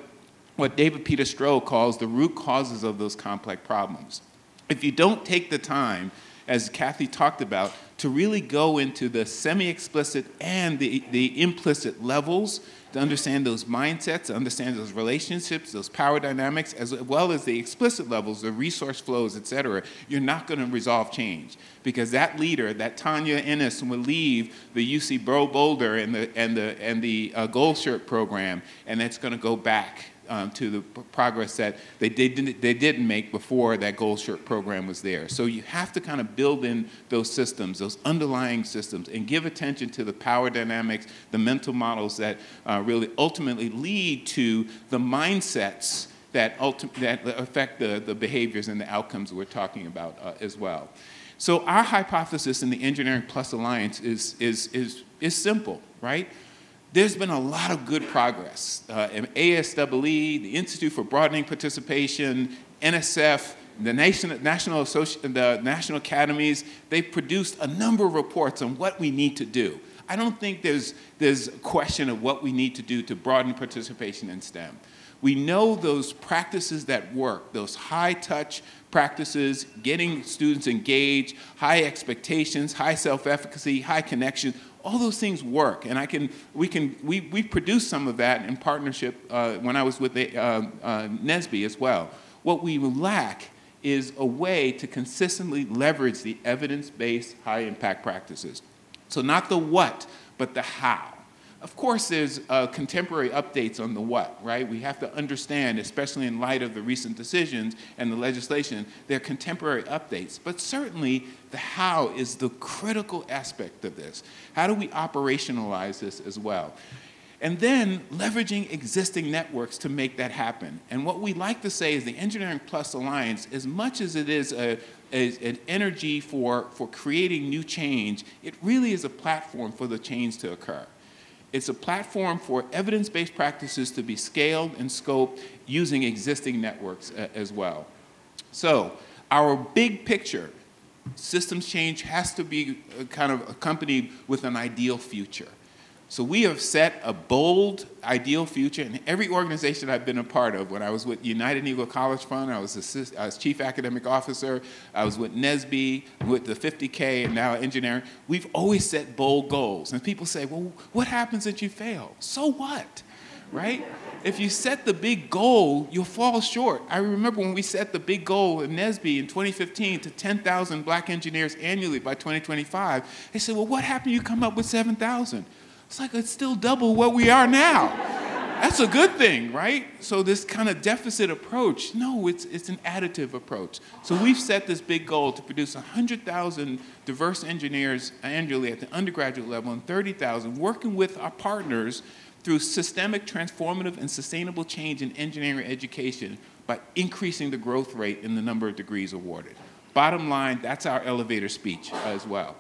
what David Peter Stroh calls the root causes of those complex problems. If you don't take the time, as Kathy talked about, to really go into the semi-explicit and the, the implicit levels to understand those mindsets, to understand those relationships, those power dynamics, as well as the explicit levels, the resource flows, et cetera, you're not going to resolve change. Because that leader, that Tanya Ennis, will leave the UC Bro Boulder and the, and the, and the uh, Gold Shirt program, and that's going to go back um, to the progress that they, didn't, they didn't make before that gold shirt program was there. So you have to kind of build in those systems, those underlying systems, and give attention to the power dynamics, the mental models that uh, really ultimately lead to the mindsets that, that affect the, the behaviors and the outcomes we're talking about uh, as well. So our hypothesis in the Engineering Plus Alliance is, is, is, is simple, right? There's been a lot of good progress. Uh, ASEE, the Institute for Broadening Participation, NSF, the National, the National Academies, they've produced a number of reports on what we need to do. I don't think there's, there's a question of what we need to do to broaden participation in STEM. We know those practices that work, those high touch practices, getting students engaged, high expectations, high self efficacy, high connection, all those things work. And I can, we can, we, we produced some of that in partnership uh, when I was with the, uh, uh, NSBE as well. What we lack is a way to consistently leverage the evidence-based high impact practices. So not the what, but the how. Of course, there's uh, contemporary updates on the what, right? We have to understand, especially in light of the recent decisions and the legislation, there are contemporary updates. But certainly, the how is the critical aspect of this. How do we operationalize this as well? And then leveraging existing networks to make that happen. And what we like to say is the Engineering Plus Alliance, as much as it is a, a, an energy for, for creating new change, it really is a platform for the change to occur. It's a platform for evidence-based practices to be scaled and scoped using existing networks uh, as well. So our big picture, systems change has to be uh, kind of accompanied with an ideal future. So we have set a bold, ideal future in every organization I've been a part of. When I was with United Negro College Fund, I was, assist, I was chief academic officer. I was with NSBE, with the 50K, and now engineering. We've always set bold goals. And people say, well, what happens if you fail? So what, right? If you set the big goal, you'll fall short. I remember when we set the big goal in NSBE in 2015 to 10,000 black engineers annually by 2025. They said, well, what happened you come up with 7,000? It's like it's still double what we are now. That's a good thing, right? So this kind of deficit approach, no, it's, it's an additive approach. So we've set this big goal to produce 100,000 diverse engineers annually at the undergraduate level and 30,000 working with our partners through systemic, transformative, and sustainable change in engineering education by increasing the growth rate in the number of degrees awarded. Bottom line, that's our elevator speech as well.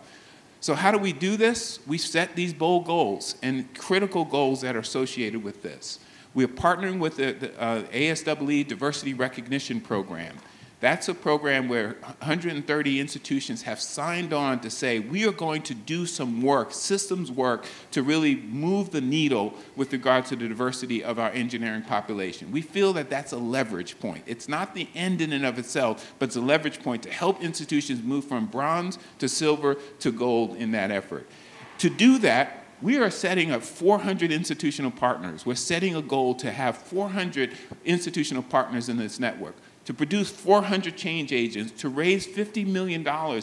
So, how do we do this? We set these bold goals and critical goals that are associated with this. We are partnering with the, the uh, ASEE Diversity Recognition Program. That's a program where 130 institutions have signed on to say we are going to do some work, systems work, to really move the needle with regard to the diversity of our engineering population. We feel that that's a leverage point. It's not the end in and of itself, but it's a leverage point to help institutions move from bronze to silver to gold in that effort. To do that, we are setting up 400 institutional partners. We're setting a goal to have 400 institutional partners in this network to produce 400 change agents, to raise $50 million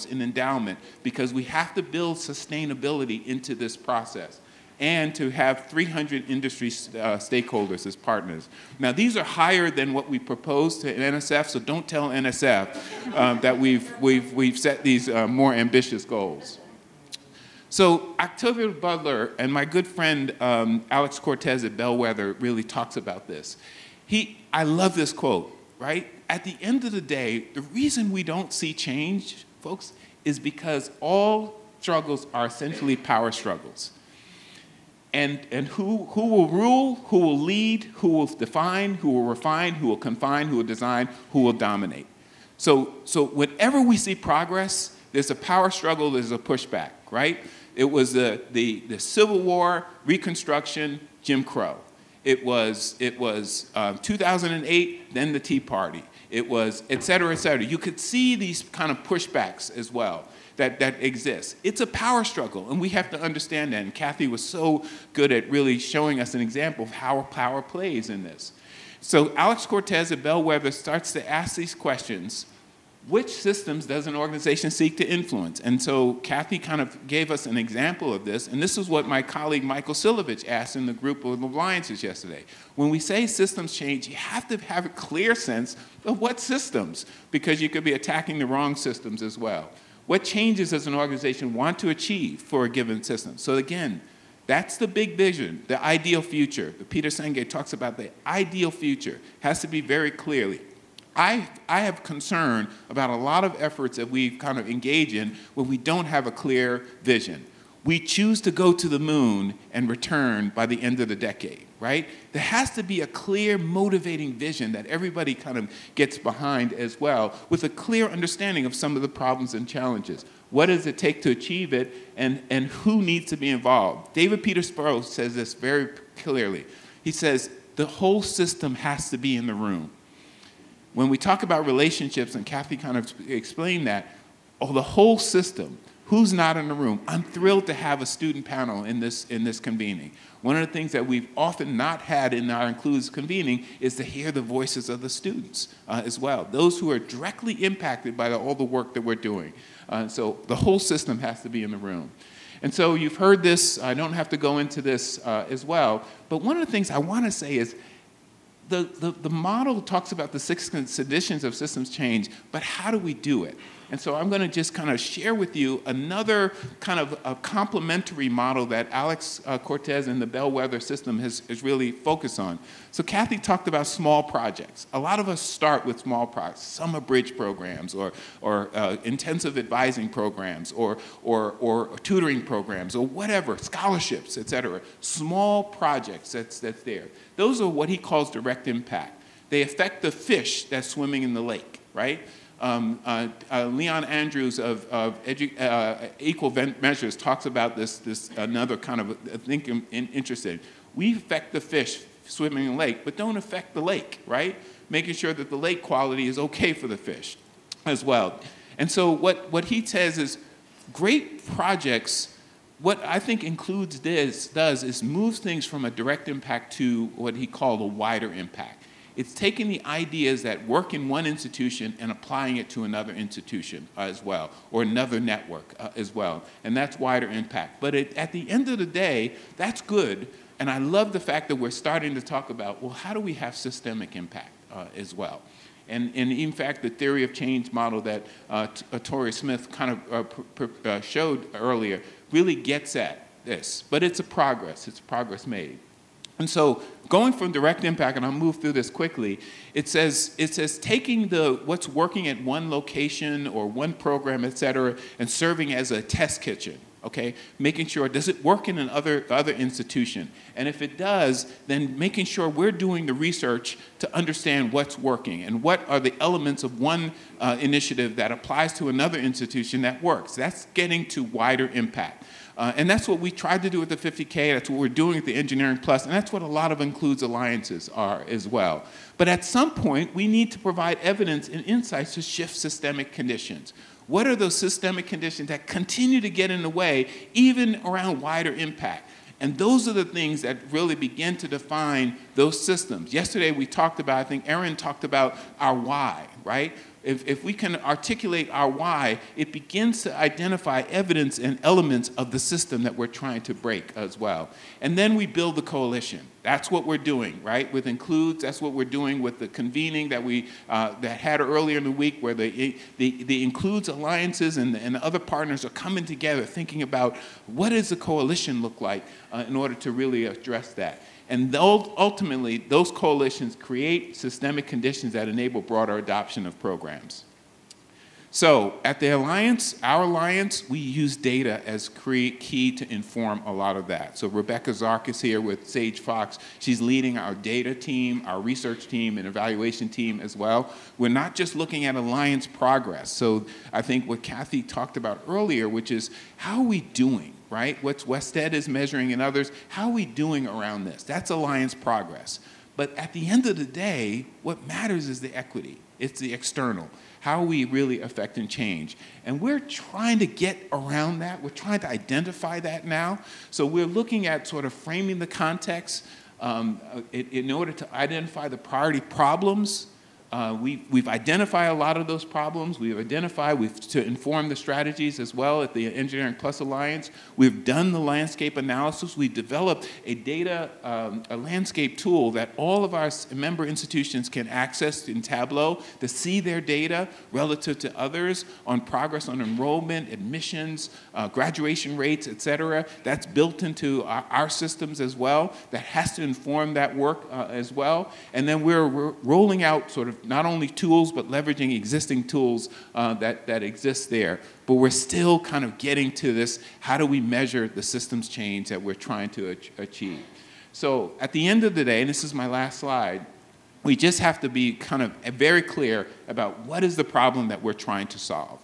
in endowment because we have to build sustainability into this process and to have 300 industry uh, stakeholders as partners. Now, these are higher than what we proposed to NSF, so don't tell NSF um, that we've, we've, we've set these uh, more ambitious goals. So Octavia Butler and my good friend um, Alex Cortez at Bellwether really talks about this. He, I love this quote, right? At the end of the day, the reason we don't see change, folks, is because all struggles are essentially power struggles. And, and who, who will rule, who will lead, who will define, who will refine, who will confine, who will design, who will dominate. So, so whenever we see progress, there's a power struggle, there's a pushback, right? It was the, the, the Civil War, Reconstruction, Jim Crow. It was, it was uh, 2008, then the Tea Party. It was et cetera, et cetera. You could see these kind of pushbacks as well that, that exists. It's a power struggle, and we have to understand that. And Kathy was so good at really showing us an example of how power plays in this. So Alex Cortez at Bellwether starts to ask these questions which systems does an organization seek to influence? And so Kathy kind of gave us an example of this, and this is what my colleague Michael Silovich asked in the group of alliances yesterday. When we say systems change, you have to have a clear sense of what systems, because you could be attacking the wrong systems as well. What changes does an organization want to achieve for a given system? So again, that's the big vision, the ideal future. Peter Senge talks about the ideal future. Has to be very clearly I, I have concern about a lot of efforts that we kind of engage in where we don't have a clear vision. We choose to go to the moon and return by the end of the decade, right? There has to be a clear, motivating vision that everybody kind of gets behind as well, with a clear understanding of some of the problems and challenges. What does it take to achieve it, and, and who needs to be involved? David Peter Stroh says this very clearly. He says, the whole system has to be in the room when we talk about relationships, and Kathy kind of explained that, oh, the whole system, who's not in the room? I'm thrilled to have a student panel in this, in this convening. One of the things that we've often not had in our includes convening is to hear the voices of the students uh, as well, those who are directly impacted by the, all the work that we're doing. Uh, so the whole system has to be in the room. And so you've heard this, I don't have to go into this uh, as well, but one of the things I want to say is the, the, the model talks about the six conditions of systems change, but how do we do it? And so I'm going to just kind of share with you another kind of a complementary model that Alex uh, Cortez and the Bellwether system has, has really focused on. So Kathy talked about small projects. A lot of us start with small projects, summer bridge programs or, or uh, intensive advising programs or, or, or tutoring programs or whatever, scholarships, et cetera. Small projects that's, that's there. Those are what he calls direct impact. They affect the fish that's swimming in the lake, right? Um, uh, uh, Leon Andrews of, of uh, Equal Measures talks about this, this another kind of, think, in, in, interesting. We affect the fish swimming in the lake, but don't affect the lake, right? Making sure that the lake quality is okay for the fish as well. And so what, what he says is great projects what I think includes this does is moves things from a direct impact to what he called a wider impact. It's taking the ideas that work in one institution and applying it to another institution as well, or another network uh, as well, and that's wider impact. But it, at the end of the day, that's good, and I love the fact that we're starting to talk about, well, how do we have systemic impact uh, as well? And, and, in fact, the theory of change model that uh, uh Tory Smith kind of uh, uh, showed earlier really gets at this. But it's a progress, it's progress made. And so going from direct impact, and I'll move through this quickly, it says, it says taking the, what's working at one location or one program, et cetera, and serving as a test kitchen okay? Making sure, does it work in another other institution? And if it does, then making sure we're doing the research to understand what's working and what are the elements of one uh, initiative that applies to another institution that works. That's getting to wider impact. Uh, and that's what we tried to do with the 50K, that's what we're doing with the Engineering Plus, and that's what a lot of Includes Alliances are as well. But at some point, we need to provide evidence and insights to shift systemic conditions. What are those systemic conditions that continue to get in the way, even around wider impact? And those are the things that really begin to define those systems. Yesterday we talked about, I think Aaron talked about our why, right? If, if we can articulate our why, it begins to identify evidence and elements of the system that we're trying to break as well. And then we build the coalition. That's what we're doing, right? With includes, that's what we're doing with the convening that we uh, that had earlier in the week, where the the, the includes alliances and, and the other partners are coming together, thinking about what does the coalition look like uh, in order to really address that. And ultimately, those coalitions create systemic conditions that enable broader adoption of programs. So at the Alliance, our Alliance, we use data as key to inform a lot of that. So Rebecca Zarch is here with Sage Fox. She's leading our data team, our research team, and evaluation team as well. We're not just looking at Alliance progress. So I think what Kathy talked about earlier, which is how are we doing? Right? What's WestEd is measuring and others. How are we doing around this? That's alliance progress. But at the end of the day, what matters is the equity. It's the external. How we really affecting change? And we're trying to get around that. We're trying to identify that now. So we're looking at sort of framing the context um, in, in order to identify the priority problems uh, we, we've identified a lot of those problems. We've identified, we've to inform the strategies as well at the Engineering Plus Alliance. We've done the landscape analysis. We've developed a data, um, a landscape tool that all of our member institutions can access in Tableau to see their data relative to others on progress on enrollment, admissions, uh, graduation rates, et cetera. That's built into our, our, systems as well. That has to inform that work uh, as well. And then we're, we're rolling out sort of not only tools, but leveraging existing tools uh, that, that exist there. But we're still kind of getting to this, how do we measure the systems change that we're trying to achieve? So at the end of the day, and this is my last slide, we just have to be kind of very clear about what is the problem that we're trying to solve.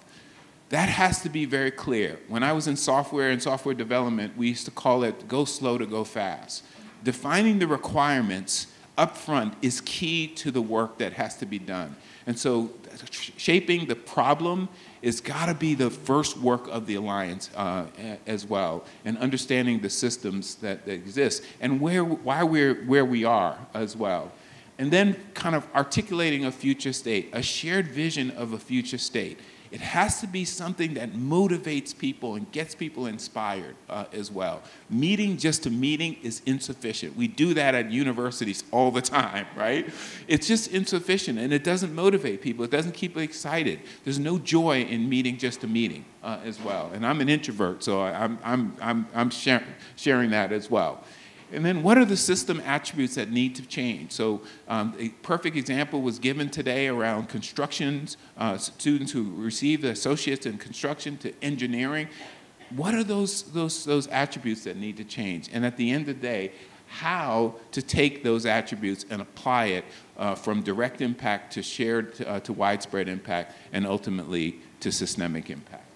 That has to be very clear. When I was in software and software development, we used to call it go slow to go fast. Defining the requirements upfront is key to the work that has to be done. And so shaping the problem is got to be the first work of the alliance uh, as well, and understanding the systems that, that exist and where, why we're where we are as well. And then kind of articulating a future state, a shared vision of a future state. It has to be something that motivates people and gets people inspired uh, as well. Meeting just to meeting is insufficient. We do that at universities all the time, <laughs> right? It's just insufficient and it doesn't motivate people. It doesn't keep them excited. There's no joy in meeting just a meeting uh, as well. And I'm an introvert, so I'm, I'm, I'm, I'm sharing that as well. And then what are the system attributes that need to change? So um, a perfect example was given today around construction, uh, students who receive associates in construction to engineering. What are those, those, those attributes that need to change? And at the end of the day, how to take those attributes and apply it uh, from direct impact to shared uh, to widespread impact and ultimately to systemic impact.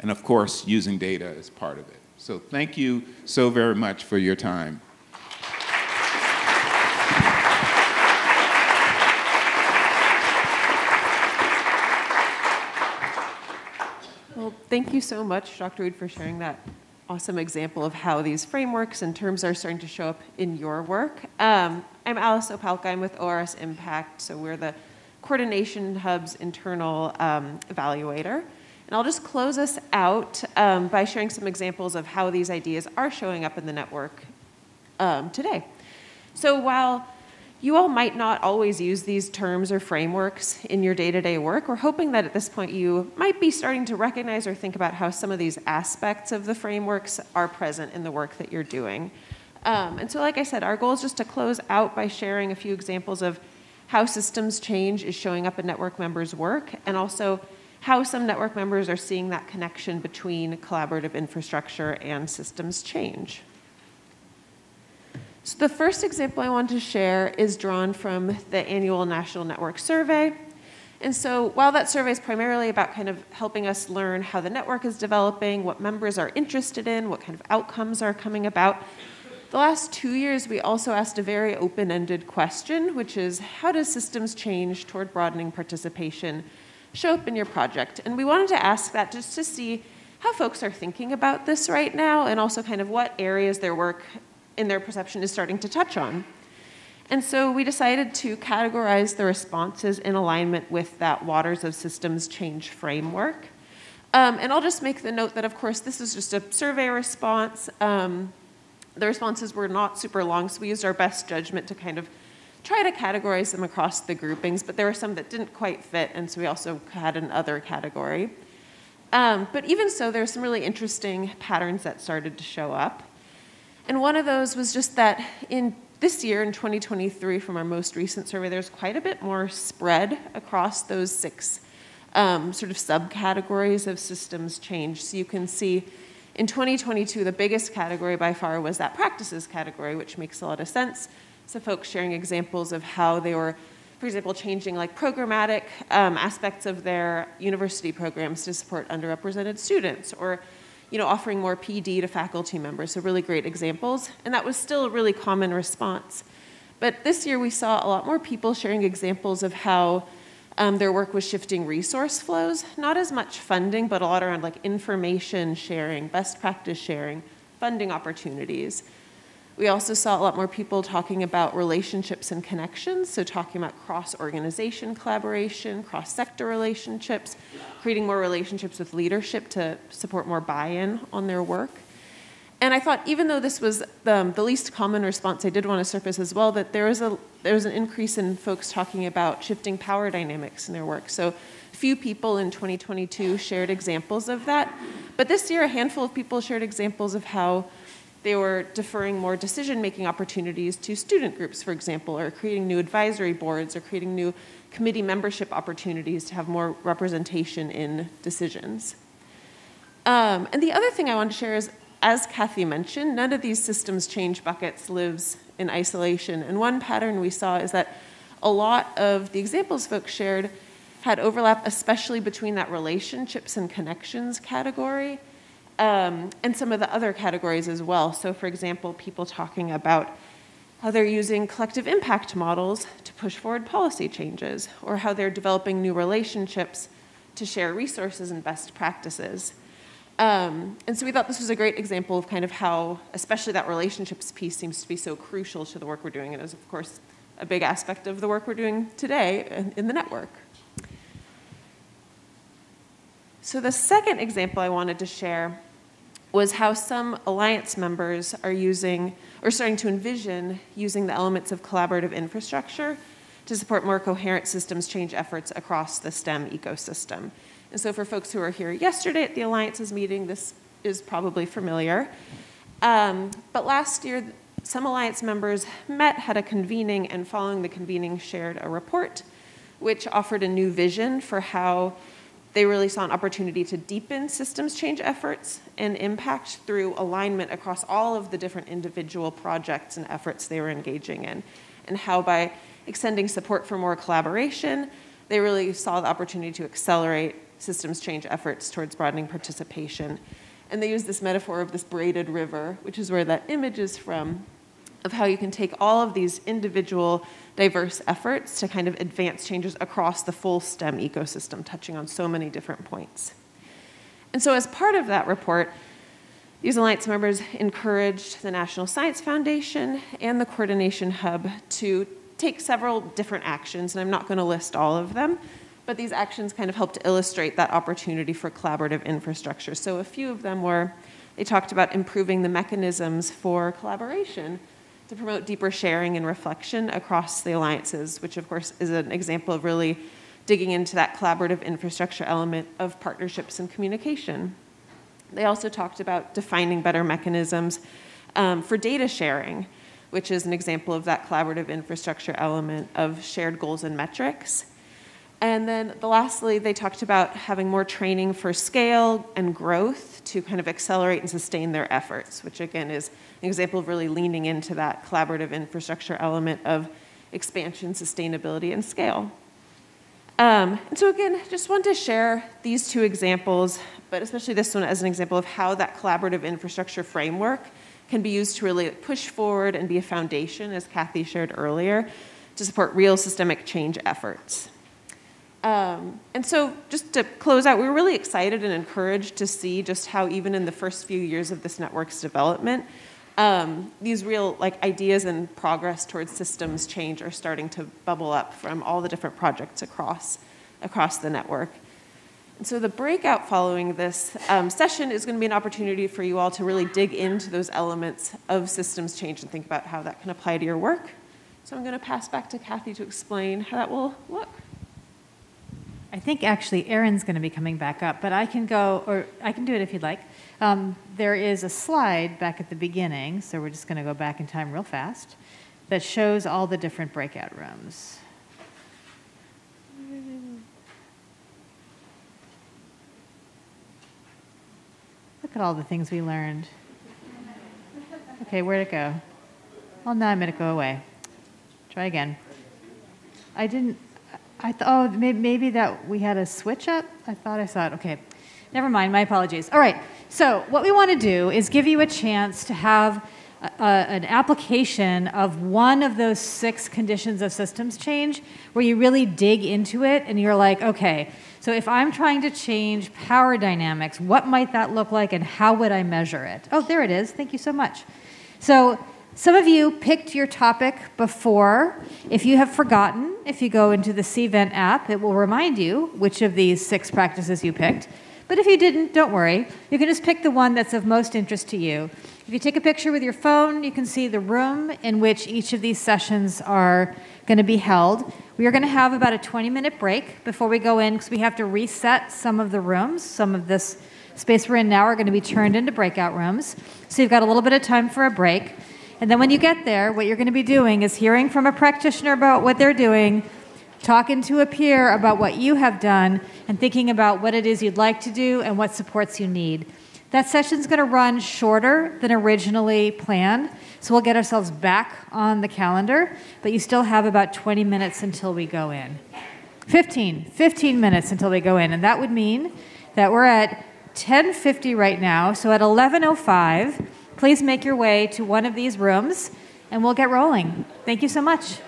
And of course, using data is part of it. So thank you so very much for your time. Well, thank you so much, Dr. Reed, for sharing that awesome example of how these frameworks and terms are starting to show up in your work. Um, I'm Alice Opalka. I'm with ORS Impact, so we're the Coordination Hub's internal um, evaluator. And I'll just close us out um, by sharing some examples of how these ideas are showing up in the network um, today. So while you all might not always use these terms or frameworks in your day-to-day work, we're hoping that at this point you might be starting to recognize or think about how some of these aspects of the frameworks are present in the work that you're doing. Um, and so like I said, our goal is just to close out by sharing a few examples of how systems change is showing up in network members' work and also how some network members are seeing that connection between collaborative infrastructure and systems change. So the first example I want to share is drawn from the annual National Network Survey. And so while that survey is primarily about kind of helping us learn how the network is developing, what members are interested in, what kind of outcomes are coming about, the last two years we also asked a very open-ended question, which is how does systems change toward broadening participation show up in your project. And we wanted to ask that just to see how folks are thinking about this right now and also kind of what areas their work in their perception is starting to touch on. And so we decided to categorize the responses in alignment with that Waters of Systems Change framework. Um, and I'll just make the note that, of course, this is just a survey response. Um, the responses were not super long, so we used our best judgment to kind of try to categorize them across the groupings, but there were some that didn't quite fit, and so we also had an other category. Um, but even so, there are some really interesting patterns that started to show up. And one of those was just that in this year, in 2023, from our most recent survey, there's quite a bit more spread across those six um, sort of subcategories of systems change. So you can see in 2022, the biggest category by far was that practices category, which makes a lot of sense so folks sharing examples of how they were, for example, changing like programmatic um, aspects of their university programs to support underrepresented students, or you know, offering more PD to faculty members, so really great examples. And that was still a really common response. But this year we saw a lot more people sharing examples of how um, their work was shifting resource flows, not as much funding, but a lot around like information sharing, best practice sharing, funding opportunities. We also saw a lot more people talking about relationships and connections, so talking about cross organization collaboration, cross sector relationships, creating more relationships with leadership to support more buy in on their work. And I thought, even though this was the, the, least common response, I did want to surface as well that there was, a, there was an increase in folks talking about shifting power dynamics in their work. So, few people in 2022 shared examples of that. But this year, a handful of people shared examples of how they were deferring more decision making opportunities to student groups, for example, or creating new advisory boards or creating new committee membership opportunities to have more representation in decisions. Um, and the other thing I want to share is, as Kathy mentioned, none of these systems change buckets lives in isolation. And one pattern we saw is that a lot of the examples folks shared had overlap, especially between that relationships and connections category um, and some of the other categories as well. So, for example, people talking about how they're using collective impact models to push forward policy changes, or how they're developing new relationships to share resources and best practices. Um, and so we thought this was a great example of kind of how, especially that relationships piece, seems to be so crucial to the work we're doing, and is, of course, a big aspect of the work we're doing today in, in the network. So, the second example I wanted to share was how some alliance members are using or starting to envision using the elements of collaborative infrastructure to support more coherent systems change efforts across the STEM ecosystem. And so, for folks who were here yesterday at the Alliances meeting, this is probably familiar. Um, but last year, some Alliance members met, had a convening, and following the convening, shared a report which offered a new vision for how they really saw an opportunity to deepen systems change efforts and impact through alignment across all of the different individual projects and efforts they were engaging in. And how, by extending support for more collaboration, they really saw the opportunity to accelerate systems change efforts towards broadening participation. And they used this metaphor of this braided river, which is where that image is from, of how you can take all of these individual diverse efforts to kind of advance changes across the full STEM ecosystem, touching on so many different points. And so, as part of that report, these Alliance members encouraged the National Science Foundation and the Coordination Hub to take several different actions, and I'm not going to list all of them, but these actions kind of help to illustrate that opportunity for collaborative infrastructure. So, a few of them were they talked about improving the mechanisms for collaboration to promote deeper sharing and reflection across the alliances, which of course is an example of really digging into that collaborative infrastructure element of partnerships and communication. They also talked about defining better mechanisms um, for data sharing, which is an example of that collaborative infrastructure element of shared goals and metrics. And then the lastly, they talked about having more training for scale and growth to kind of accelerate and sustain their efforts, which again is an example of really leaning into that collaborative infrastructure element of expansion, sustainability, and scale. Um, and so again, just want to share these two examples, but especially this one as an example of how that collaborative infrastructure framework can be used to really push forward and be a foundation, as Kathy shared earlier, to support real systemic change efforts. Um, and so, just to close out, we were really excited and encouraged to see just how, even in the first few years of this network's development, um, these real like ideas and progress towards systems change are starting to bubble up from all the different projects across across the network. And so the breakout following this um, session is going to be an opportunity for you all to really dig into those elements of systems change and think about how that can apply to your work. So I'm going to pass back to Kathy to explain how that will look. I think actually Erin's going to be coming back up, but I can go, or I can do it if you'd like. Um, there is a slide back at the beginning, so we're just going to go back in time real fast, that shows all the different breakout rooms. Look at all the things we learned. Okay, where'd it go? Well, now I'm going to go away. Try again. I didn't, I thought, oh, maybe, that we had a switch up. I thought I saw it. Okay. Never mind, my apologies. All right, so what we want to do is give you a chance to have a, a, an application of one of those six conditions of systems change where you really dig into it and you're like, okay, so if I'm trying to change power dynamics, what might that look like and how would I measure it? Oh, there it is. Thank you so much. So some of you picked your topic before. If you have forgotten, if you go into the CVent app, it will remind you which of these six practices you picked. But if you didn't, don't worry. You can just pick the one that's of most interest to you. If you take a picture with your phone, you can see the room in which each of these sessions are going to be held. We are going to have about a 20 minute break before we go in because we have to reset some of the rooms. Some of this space we're in now are going to be turned into breakout rooms. So you've got a little bit of time for a break. And then when you get there, what you're going to be doing is hearing from a practitioner about what they're doing, talking to a peer about what you have done, and thinking about what it is you'd like to do and what supports you need. That session's going to run shorter than originally planned, so we'll get ourselves back on the calendar, but you still have about 20 minutes until we go in. 15, 15 minutes until we go in, and that would mean that we're at 10:50 right now, so at 11:05, please make your way to one of these rooms and we'll get rolling. Thank you so much.